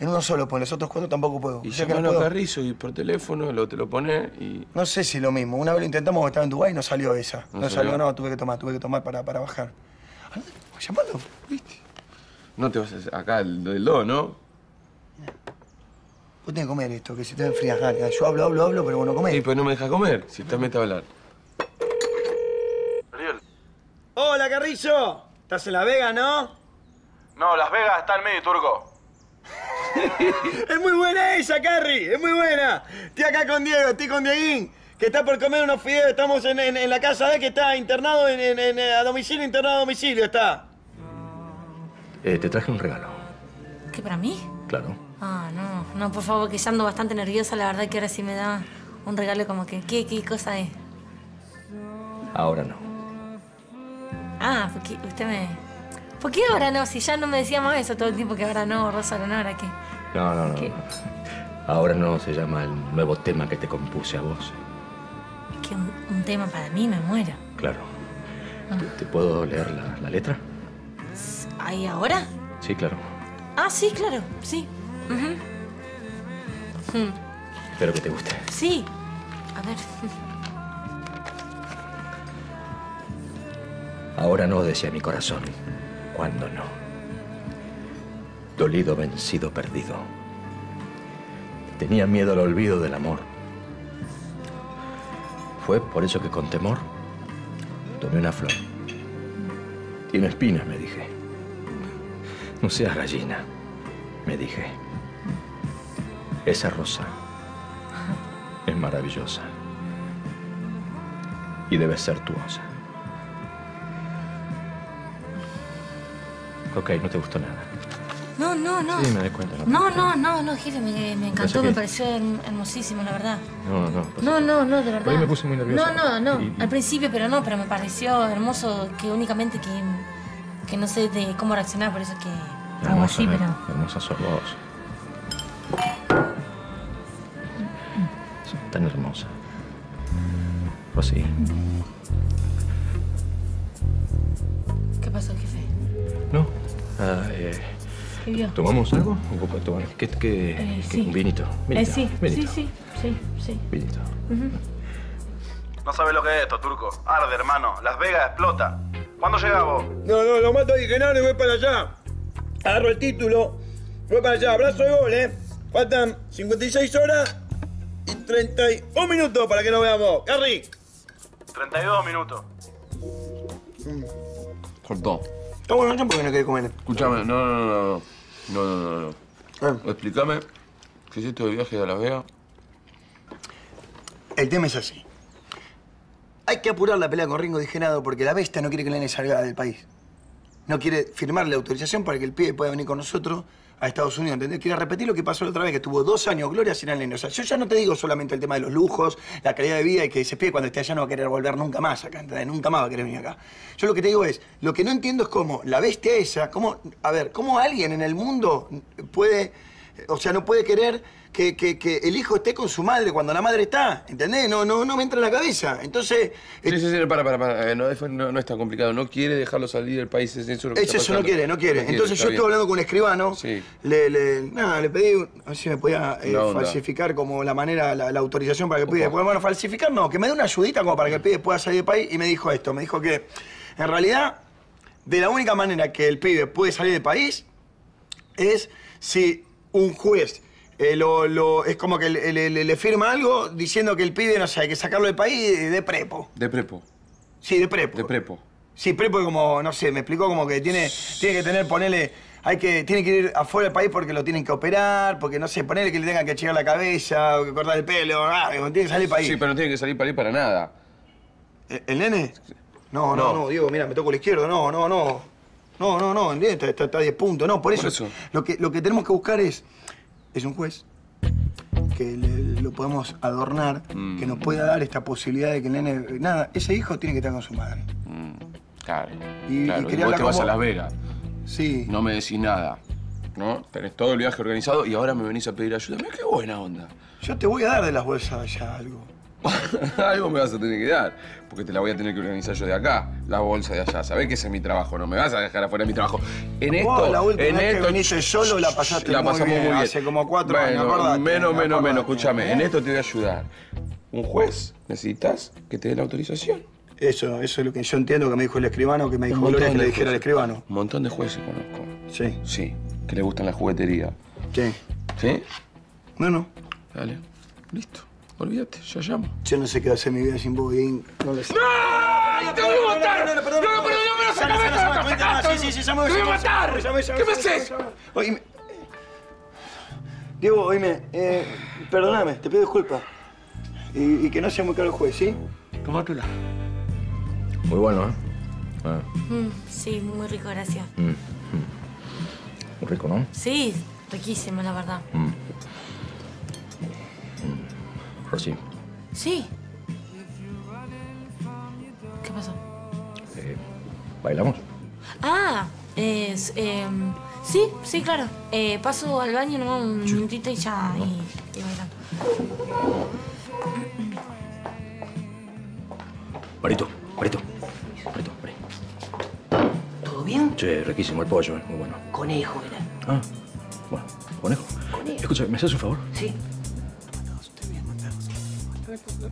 en uno solo, pues en los otros cuatro tampoco puedo. Y O sea no a. Carrizo y por teléfono lo, te lo pone y... No sé si lo mismo. Una vez lo intentamos porque estaba en Dubái y no salió esa. ¿No No, salió? salió? no, tuve que tomar, tuve que tomar para, para bajar. Llamalo, ¿viste? No te vas a hacer... Acá, el del do, ¿no? Vos tenés que comer esto, que si te enfrías, dale. Yo hablo, hablo, hablo, pero vos no comés. Sí, pues no me deja comer, si te metes a hablar. Hola, Carrizo. ¿Estás en La Vega, no? No, Las Vegas está en medio, turco. Es muy buena esa, Carrie. Es muy buena. Estoy acá con Diego, estoy con Dieguín, que está por comer unos fideos. Estamos en, en- en la casa de que está internado en, en- en- a domicilio, internado a domicilio, está. Eh, te traje un regalo. ¿Qué, para mí? Claro. Ah, no, no, por favor, que ya ando bastante nerviosa, la verdad que ahora sí me da un regalo como que, ¿qué, qué cosa es? Ahora no. Ah, porque usted me... ¿Por qué ahora no? Si ya no me decía más eso todo el tiempo, que ahora no, Rosa, no, ahora qué. No, no, no. Ahora no se llama el nuevo tema que te compuse a vos. Es que un, un tema para mí me muero. Claro. Ah. ¿Te, te puedo leer la, la letra? ¿Ahí ahora? Sí, claro. Ah, sí, claro, sí. Hmm, Espero que te guste. Sí. A ver. Ahora no decía mi corazón. ¿Cuándo no? Dolido, vencido, perdido. Tenía miedo al olvido del amor. Fue por eso que con temor tomé una flor. Tiene espinas, me dije. No seas gallina, me dije. Esa rosa es maravillosa. Y debe ser tu osa. Ok, no te gustó nada. No, no, no. Sí, me doy cuenta. No, No, no, no, no, jefe, me, me encantó, me pareció her- hermosísimo, la verdad. no, no. pasa No, no, no, de verdad. Hoy me puse muy nervioso. No, no, no. Y- Al principio, pero no, pero me pareció hermoso que únicamente que, que no sé de cómo reaccionar, por eso que hago así, hermosa, pero. Hermosa sos vos. Sos tan hermosa. Rosy, ¿Qué pasó, jefe? ¿no? Ah, eh, ¿Qué vio? ¿Tomamos algo? Un poco de tomar. ¿Qué, qué, Eh, qué- sí. Un vinito. Eh, vinito. sí, vinito. sí, sí, sí, sí. Vinito. Ujú. No sabes lo que es esto, turco. Arde, hermano. Las Vegas explota. ¿Cuándo llegás vos? No, no, lo mato ahí, que nada, y voy para allá. Agarro el título, voy para allá. Abrazo de gol, ¿eh? Faltan 56 horas y 31 minutos para que nos veamos. Carrie. 32 minutos. Perdón. Está bueno, ¿por qué no querés comer? Escúchame, no, no, no, no. No, no, no, no. Explícame. ¿Qué es esto de viaje a Las Vegas? El tema es así. Hay que apurar la pelea con Ringo Digenado porque la bestia no quiere que nene salga del país. No quiere firmarle la autorización para que el pibe pueda venir con nosotros a Estados Unidos, ¿entendés? Quiere repetir lo que pasó la otra vez, que tuvo dos años Gloria sin el nene. O sea, yo ya no te digo solamente el tema de los lujos, la calidad de vida y que ese pibe cuando esté allá no va a querer volver nunca más acá, ¿entendés? Nunca más va a querer venir acá. Yo lo que te digo es, lo que no entiendo es cómo la bestia esa, cómo, a ver, cómo alguien en el mundo puede, o sea, no puede querer que, que- que el hijo esté con su madre cuando la madre está, ¿entendés? No, no, no me entra en la cabeza. Entonces, Sí, sí, sí, para, para, para. Eh, no, es- no, no es tan complicado. No quiere dejarlo salir del país. Es eso lo que Es está eso, no quiere, no quiere. Entonces yo estuve hablando con un escribano. Le, le, nada, le pedí a ver si me podía eh, falsificar como la manera, la, la autorización para que el pibe. Bueno, bueno, falsificar no, que me dé una ayudita como para que el pibe pueda salir del país. Y me dijo esto, me dijo que en realidad, de la única manera que el pibe puede salir del país es si un juez eh, lo, lo- es como que le, le- firma algo diciendo que el pibe, no sé, hay que sacarlo del país de prepo. De prepo. Sí, de prepo. De prepo. Sí, prepo es como, no sé, me explicó como que tiene, tiene que tener, ponerle, hay que, tiene que ir afuera del país porque lo tienen que operar, porque no sé, ponerle que le tengan que achicar la cabeza, o que cortar el pelo, ah, tiene que salir del país. Sí, pero no tiene que salir para ir para nada. ¿El, el nene? No, no, No. no, Diego, mira, me toco el izquierdo, no, no, no. No, no, no, está, está, está a 10 puntos, no, por eso, Por eso. Lo, que, lo que tenemos que buscar es, es un juez que le- lo podemos adornar, Mm. que nos pueda dar esta posibilidad de que el nene, nada, ese hijo tiene que estar con su madre. Claro. Y- claro. y Y, quería vos hablar te vas a Las. Vegas. Sí. No me decís nada. ¿No? Tenés todo el viaje organizado y ahora me venís a pedir ayuda. Mira qué buena onda. Yo te voy a dar de las bolsas allá algo. Algo me vas a tener que dar, porque te la voy a tener que organizar yo de acá, la bolsa de allá. Sabés que ese es mi trabajo, no me vas a dejar afuera de mi trabajo. En esto, la última en vez que esto, viniste solo la pasaste la muy pasamos bien, muy bien. hace como cuatro Bueno, años, acordate, Menos, menos, menos. Escúchame, ¿eh? en esto te voy a ayudar. Un juez, necesitas que te dé la autorización. Eso, eso es lo que yo entiendo que me dijo el escribano, que me dijo Gloria que le dijera al escribano. Un montón de jueces conozco. Sí. Sí, que le gustan la juguetería. Sí. ¿Sí? No, no. Dale. Listo. Olvídate, yo llamo. Yo no sé qué hacer mi vida sin vos, Guín. No lo sé. ¡No! ¡Te voy a matar! ¡No, no, perdón, no, perdón, no me lo! Sí, sí, sí, llamo, ¡Te voy a matar! ¿Qué me haces? Oíme. Diego, oíme, eh, perdóname, te pido disculpas. Y, y que no sea muy caro el juez, ¿sí? Tómatela. Muy bueno, ¿eh? Ah, Mm, sí, muy rico, gracias. mm, mm. Muy rico, ¿no? Sí, riquísimo, la verdad. Rosy, Sí. ¿Qué pasó? eh, ¿bailamos? Ah, es, em, sí, sí, claro. Eh, paso al baño nomás un minutito y ya, y, y bailando. Marito, Marito. Marito, vení. ¿Todo bien? Che, riquísimo el pollo, ¿eh? Muy bueno. Conejo era. Ah, bueno, conejo. Escucha, ¿me haces un favor? Sí. üzere kızlar.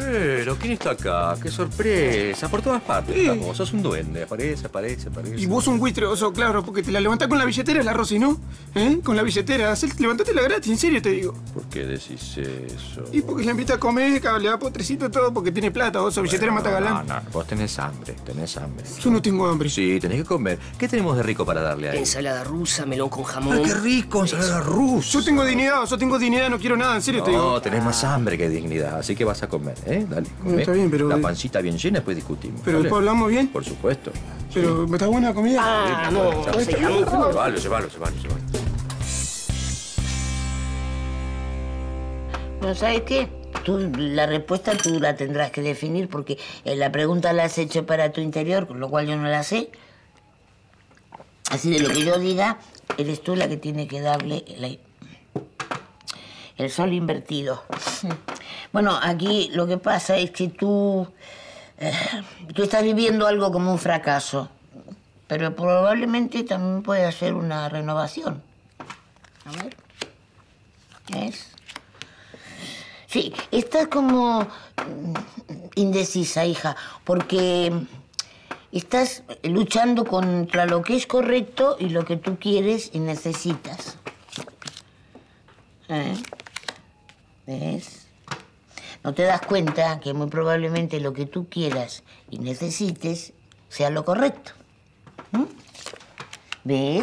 Pero, ¿quién está acá? ¡Qué sorpresa! Por todas partes estamos. Sos un duende. Aparece, aparece, aparece. Y vos un buitre, oso, claro, porque te la levantás con la billetera, la Rosy, ¿no? ¿Eh? Con la billetera. Levantate la gratis, en serio te digo. ¿Por qué decís eso? Y porque la invita a comer, que le da potrecito todo, porque tiene plata, oso, billetera mata No, galán. no, vos tenés hambre, tenés hambre. Yo no tengo hambre. Sí, tenés que comer. ¿Qué tenemos de rico para darle a él? Ensalada rusa, melón con jamón. Ay, qué rico, ensalada rusa. Yo tengo dignidad, yo tengo dignidad, no quiero nada, en serio te digo. No, tenés más hambre que dignidad, así que vas a comer, ¿eh? Dale, No, comé. está bien, pero- La pancita bien llena, después discutimos. Pero ¿vale? después hablamos bien. Por supuesto. Pero, ¿me está buena la comida? Ah, no, Llévalo, se llamó. llévalo, llévalo, llévalo. Bueno, ¿sabes qué? Tú, la respuesta tú la tendrás que definir porque eh, la pregunta la has hecho para tu interior, con lo cual yo no la sé. Así de lo que yo diga, eres tú la que tiene que darle la- el sol invertido. Bueno, aquí lo que pasa es que tú, eh, tú estás viviendo algo como un fracaso, pero probablemente también puede ser una renovación. A ver. ¿Ves? Sí, estás como mm, indecisa, hija, porque estás luchando contra lo que es correcto y lo que tú quieres y necesitas. ¿Eh? ¿Ves? No te das cuenta que muy probablemente lo que tú quieras y necesites sea lo correcto. ¿Ves?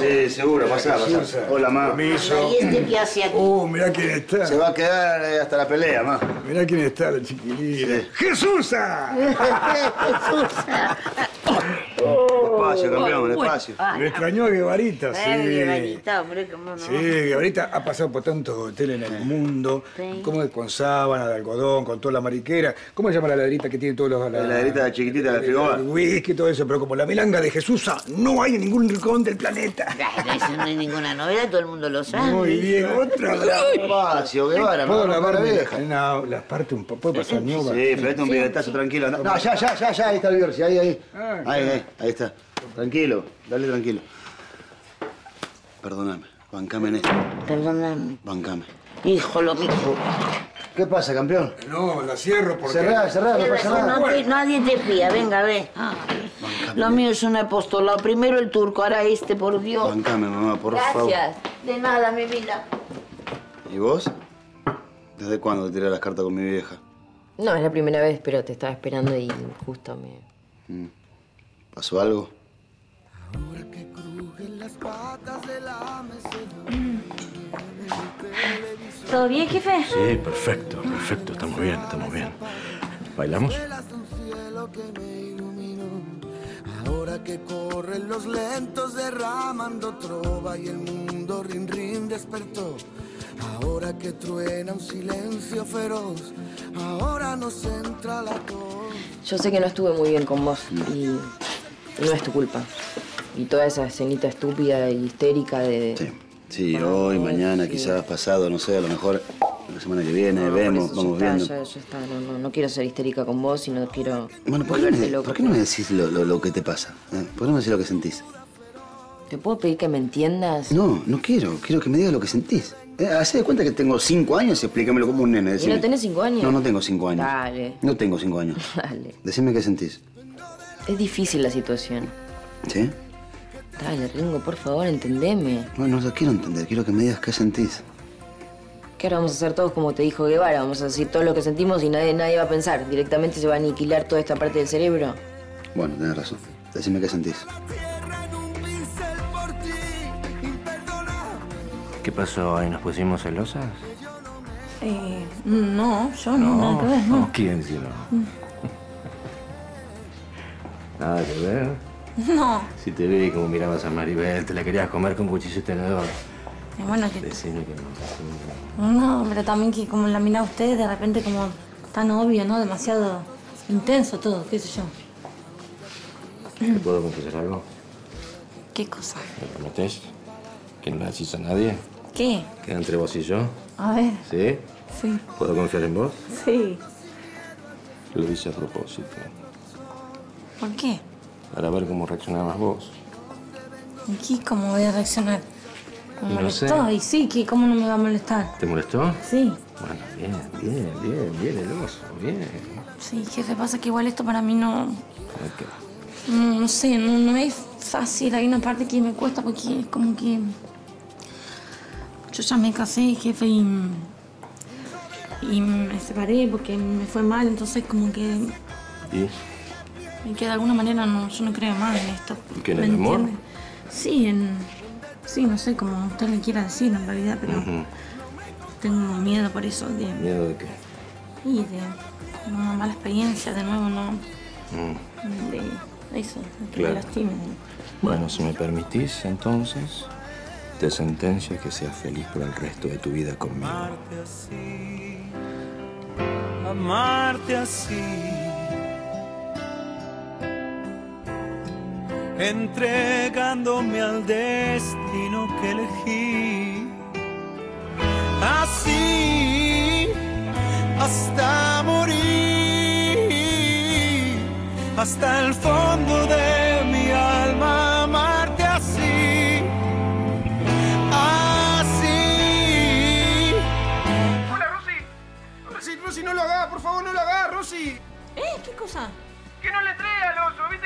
Sí, seguro, pasá, pasá. Hola, ma. ¿Y este qué hace aquí? Uh, mirá quién está. Se va a quedar eh, hasta la pelea, ma. Mirá quién está, la chiquilina. ¡Jesusa! Despacio, campeón, despacio. Me extrañó a Guevarita, sí. Ay, Guevarita, hombre, cómo no. Sí, Guevarita ha pasado por tantos hoteles en el mundo. Sí. Como es con sábana de algodón, con toda la mariquera. ¿Cómo se llama la laderita que tiene todos los... La laderita chiquitita del frigobar. El whisky y todo eso, pero como la milanga de Jesusa no hay en ningún rincón del planeta. Claro, eso no es ninguna novedad, todo el mundo lo sabe. Muy bien, otra. Despacio, Guevara, ¿Puedo lavar no, las partes un poco. ¿Puede pasar Sí, pero este es un billetazo, tranquilo. No, ya, ya, ya, ya, ahí está el ahí, ahí. Ah, Ahí, ahí, ahí está. Tranquilo, dale tranquilo. Perdóname, bancame en esto. Perdóname. Bancame. Hijo, lo mismo. ¿Qué pasa, campeón? No, la cierro porque... Cerrá, cerrá, no pasa nada. No te- nadie te fía, venga, ve. Lo mío es un apostolado. Primero el turco, ahora este, por Dios. Bancame, mamá, por favor. Gracias. De nada, mi vida. ¿Y vos? ¿Desde cuándo te tiré las cartas con mi vieja? No, es la primera vez, pero te estaba esperando y justo me... Mm. ¿Pasó algo? ¿Todo bien, jefe? Sí, perfecto, perfecto. Estamos bien, estamos bien. ¿Bailamos? Ahora que corren los lentos derramando trova y el mundo rin rin despertó. Ahora que truena un silencio feroz, ahora nos entra la tos. Yo sé que no estuve muy bien con vos y no es tu culpa. Y toda esa escenita estúpida y histérica de... Sí, hoy, mañana, quizás pasado, no sé, a lo mejor la semana que viene, No, vemos, vamos ya viendo. está, ya, ya está. No, no, no quiero ser histérica con vos y no quiero Bueno, ¿por qué, me, loco. por qué no me decís lo, lo- lo que te pasa? eh? ¿Por qué no me decís lo que sentís? ¿Te puedo pedir que me entiendas? No, no quiero. Quiero que me digas lo que sentís. Eh, Hacé de cuenta que tengo cinco años y explícamelo como un nene. ¿Y decime. no tenés cinco años? No, no tengo cinco años. Dale, No tengo cinco años. dale. Decime qué sentís. Es difícil la situación. ¿Sí? Dale, Ringo, por favor, entendeme. Bueno, no lo quiero entender. Quiero que me digas qué sentís. Que ahora vamos a hacer todos como te dijo Guevara. Vamos a decir todo lo que sentimos y nadie, nadie va a pensar. Directamente se va a aniquilar toda esta parte del cerebro. Bueno, tenés razón. Decime qué sentís. ¿Qué pasó ahí? ¿Nos pusimos celosas? Eh, no, yo no, nada que ver, no. no, ¿Quién si no? Nada que ver. No. Si te vi como mirabas a Maribel, te la querías comer con cuchillo y tenedor. Eh, Bueno, que... Decime que no. decime No, pero también que como la mira usted, de repente como tan obvio, ¿no? Demasiado intenso todo, qué sé yo. ¿Te puedo confesar algo? ¿Qué cosa? ¿Me prometés? ¿Que no le decís a nadie? ¿Qué? ¿Queda entre vos y yo? A ver, ¿Sí? sí, ¿Puedo confiar en vos? sí. Lo hice a propósito. ¿Por qué? Para ver cómo reaccionabas vos. ¿Y qué? ¿Cómo voy a reaccionar? Me No sé. molestó, y sí, que ¿cómo no me va a molestar? ¿Te molestó? Sí, Bueno, bien, bien, bien, bien, el oso, bien. sí, jefe, pasa que igual esto para mí no, Ok. no, no sé, no, no es fácil. Hay una parte que me cuesta porque es como que yo ya me casé, jefe, y, y me separé porque me fue mal, entonces como que, ¿Y? Y que de alguna manera no, yo no creo más en esto. ¿Y qué, en ¿me el amor? Sí, en, sí, no sé, como usted le quiera decir en realidad, pero tengo miedo por eso de, ¿Miedo de qué? y de una mala experiencia, de nuevo, no, Mm. de eso, de que Claro. me lastimen. Bueno, si me permitís, entonces, te sentencio a que seas feliz por el resto de tu vida conmigo. Amarte así, amarte así, entregándome al destino que elegí. Así, hasta morir, hasta el fondo de mi alma, amarte así. Así. Hola, Rosy. Rosy, Rosy, no lo hagas, por favor, no lo hagas, Rosy. ¿Eh? ¿Qué cosa? Que no le entregue al oso, viste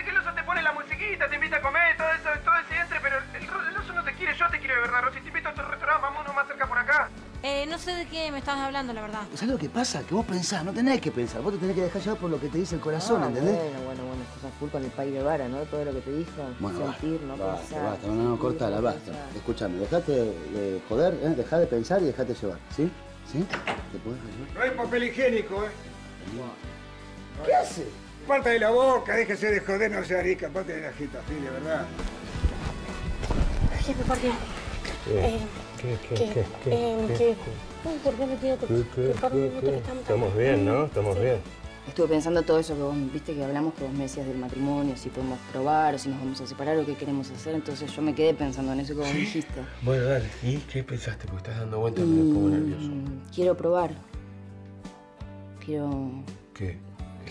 te invita a comer, todo eso, todo ese entre, pero el, el oso no te quiere, yo te quiero de verdad, Rosy. Te invito a otro restaurante, vamos uno más cerca por acá. Eh, no sé de qué me estabas hablando, la verdad. ¿Sabes lo que pasa? Que vos pensás, no tenés que pensar. Vos te tenés que dejar llevar por lo que te dice el corazón, Ah, ¿entendés? Bueno, bueno, bueno. a full con el país de vara, ¿no? Todo lo que te dijo. Bueno, Sentir, basta, no basta, pensar. basta, no, no, cortala, no basta. Escúchame, dejate de joder, ¿eh? dejá de pensar y dejate llevar, ¿sí? ¿Sí? ¿Te podés llevar? No hay papel higiénico, ¿eh? ¿Qué hace? Parte de la boca, déjese de joder, no sea rica, parte de la jeta, de verdad. Jefe, ¿por qué? Eh, ¿Qué, qué, qué, eh, qué? Uy, ¿Por qué me tiene que, que estamos bien, ¿no? Estamos bien. Estuve pensando todo eso que vos, viste que hablamos que vos me decías del matrimonio, si podemos probar, o si nos vamos a separar, o qué queremos hacer. Entonces yo me quedé pensando en eso que vos dijiste. Bueno, dale. ¿Y qué pensaste? Porque estás dando vueltas y me pongo nervioso. Mm, Quiero probar. Quiero. ¿Qué?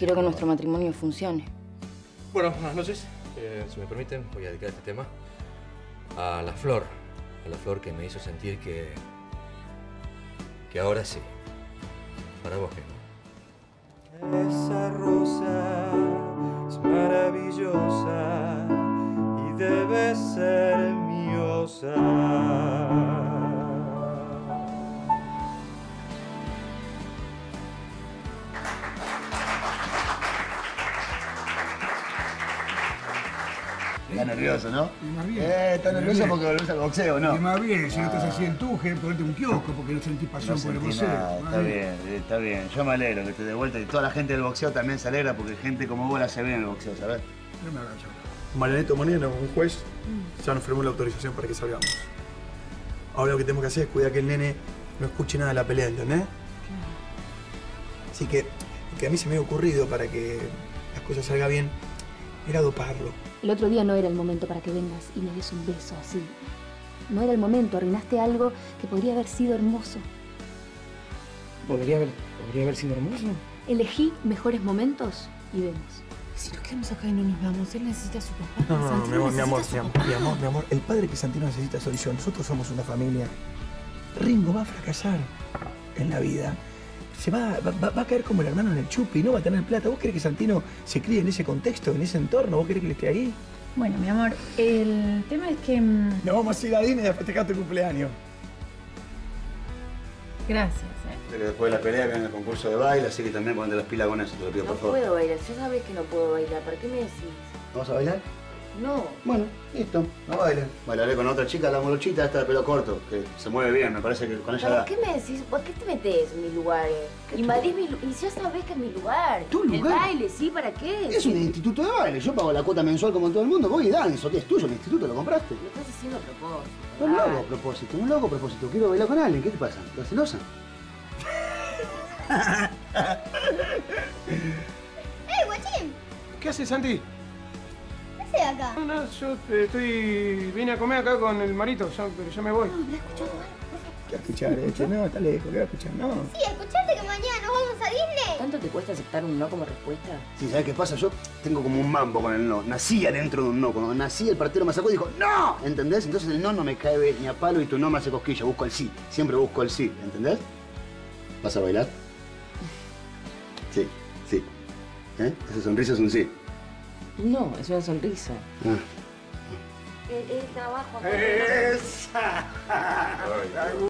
Quiero que nuestro matrimonio funcione. Bueno, buenas noches. Eh, si me permiten, voy a dedicar este tema a la flor. A la flor que me hizo sentir que. que ahora sí. Para vos, que Esa rosa es maravillosa y debe ser mi Está nervioso, ¿no? Y más bien. Eh, está nervioso bien. porque volvés al boxeo, ¿no? Y más bien, si no estás Ah. así en tuje, ponete un kiosco porque no sentís pasión No por el boxeo. nada, está bien, está bien. Yo me alegro que estés de vuelta y toda la gente del boxeo también se alegra porque gente como vos la se ve en el boxeo, ¿sabes? No me hagas llorar. Marianito Moreno, un juez, ya nos firmó la autorización para que salgamos. Ahora lo que tenemos que hacer es cuidar que el nene no escuche nada de la pelea, ¿entendés? Así que lo que a mí se me ha ocurrido para que las cosas salgan bien era doparlo. El otro día no era el momento para que vengas y me des un beso así. No era el momento, arruinaste algo que podría haber sido hermoso. ¿Podría haber, podría haber sido hermoso? Elegí mejores momentos y vemos. Si nos quedamos acá y no nos vamos, él necesita a su papá. No, no, no, mi amor, mi amor, mi amor, mi amor, mi amor. El padre que Santino necesita soy yo. Nosotros somos una familia. Ringo va a fracasar en la vida. Se va, va, va- a caer como el hermano en el chupi, no va a tener plata. ¿Vos querés que Santino se críe en ese contexto, en ese entorno? ¿Vos querés que le esté ahí? Bueno, mi amor, el tema es que... mm, Nos vamos a ir a Disney a festejar tu cumpleaños. Gracias, eh. Pero después de la pelea viene el concurso de baile, así que también ponte las pilas con eso, te lo pido No por favor. puedo bailar, yo sabés que no puedo bailar. ¿Para qué me decís? ¿Vamos a bailar? No. Bueno, listo, no baile. Bailaré con otra chica, la molochita, esta de pelo corto, que se mueve bien, me parece que con ella ¿Para da. qué me decís? ¿Por qué te metes en mis lugares? Es mi lu- Y ya sabés que es mi lugar. ¿Tu El lugar? baile, ¿sí? ¿Para qué? Es un instituto de baile, yo pago la cuota mensual como todo el mundo, voy y danzo, ¿qué es tuyo el instituto? ¿Lo compraste? Lo estás haciendo a propósito. Un loco propósito, un loco propósito. Quiero bailar con alguien, ¿qué te pasa? ¿Estás celosa? ¡Eh, guachín! ¿Qué haces, Santi? ¿Qué haces acá? No, no, yo eh, estoy... vine a comer acá con el marito, ya- pero ya me voy. ¿Qué va a escuchar, eh? No, está lejos, ¿qué va a escuchar? No. Sí, escuchaste que mañana nos vamos a Disney. ¿Tanto te cuesta aceptar un no como respuesta? Sí, ¿sabes qué pasa? Yo tengo como un mambo con el no. Nací adentro de un no. Cuando nací, el partero me sacó y dijo ¡No! ¿Entendés? Entonces el no no me cae ni a palo y tu no me hace cosquilla. Busco el sí. Siempre busco el sí. ¿Entendés? ¿Vas a bailar? Sí, sí. ¿Eh? Esa sonrisa es un sí. No, es una sonrisa. Ah. El, el trabajo. ¡Esa!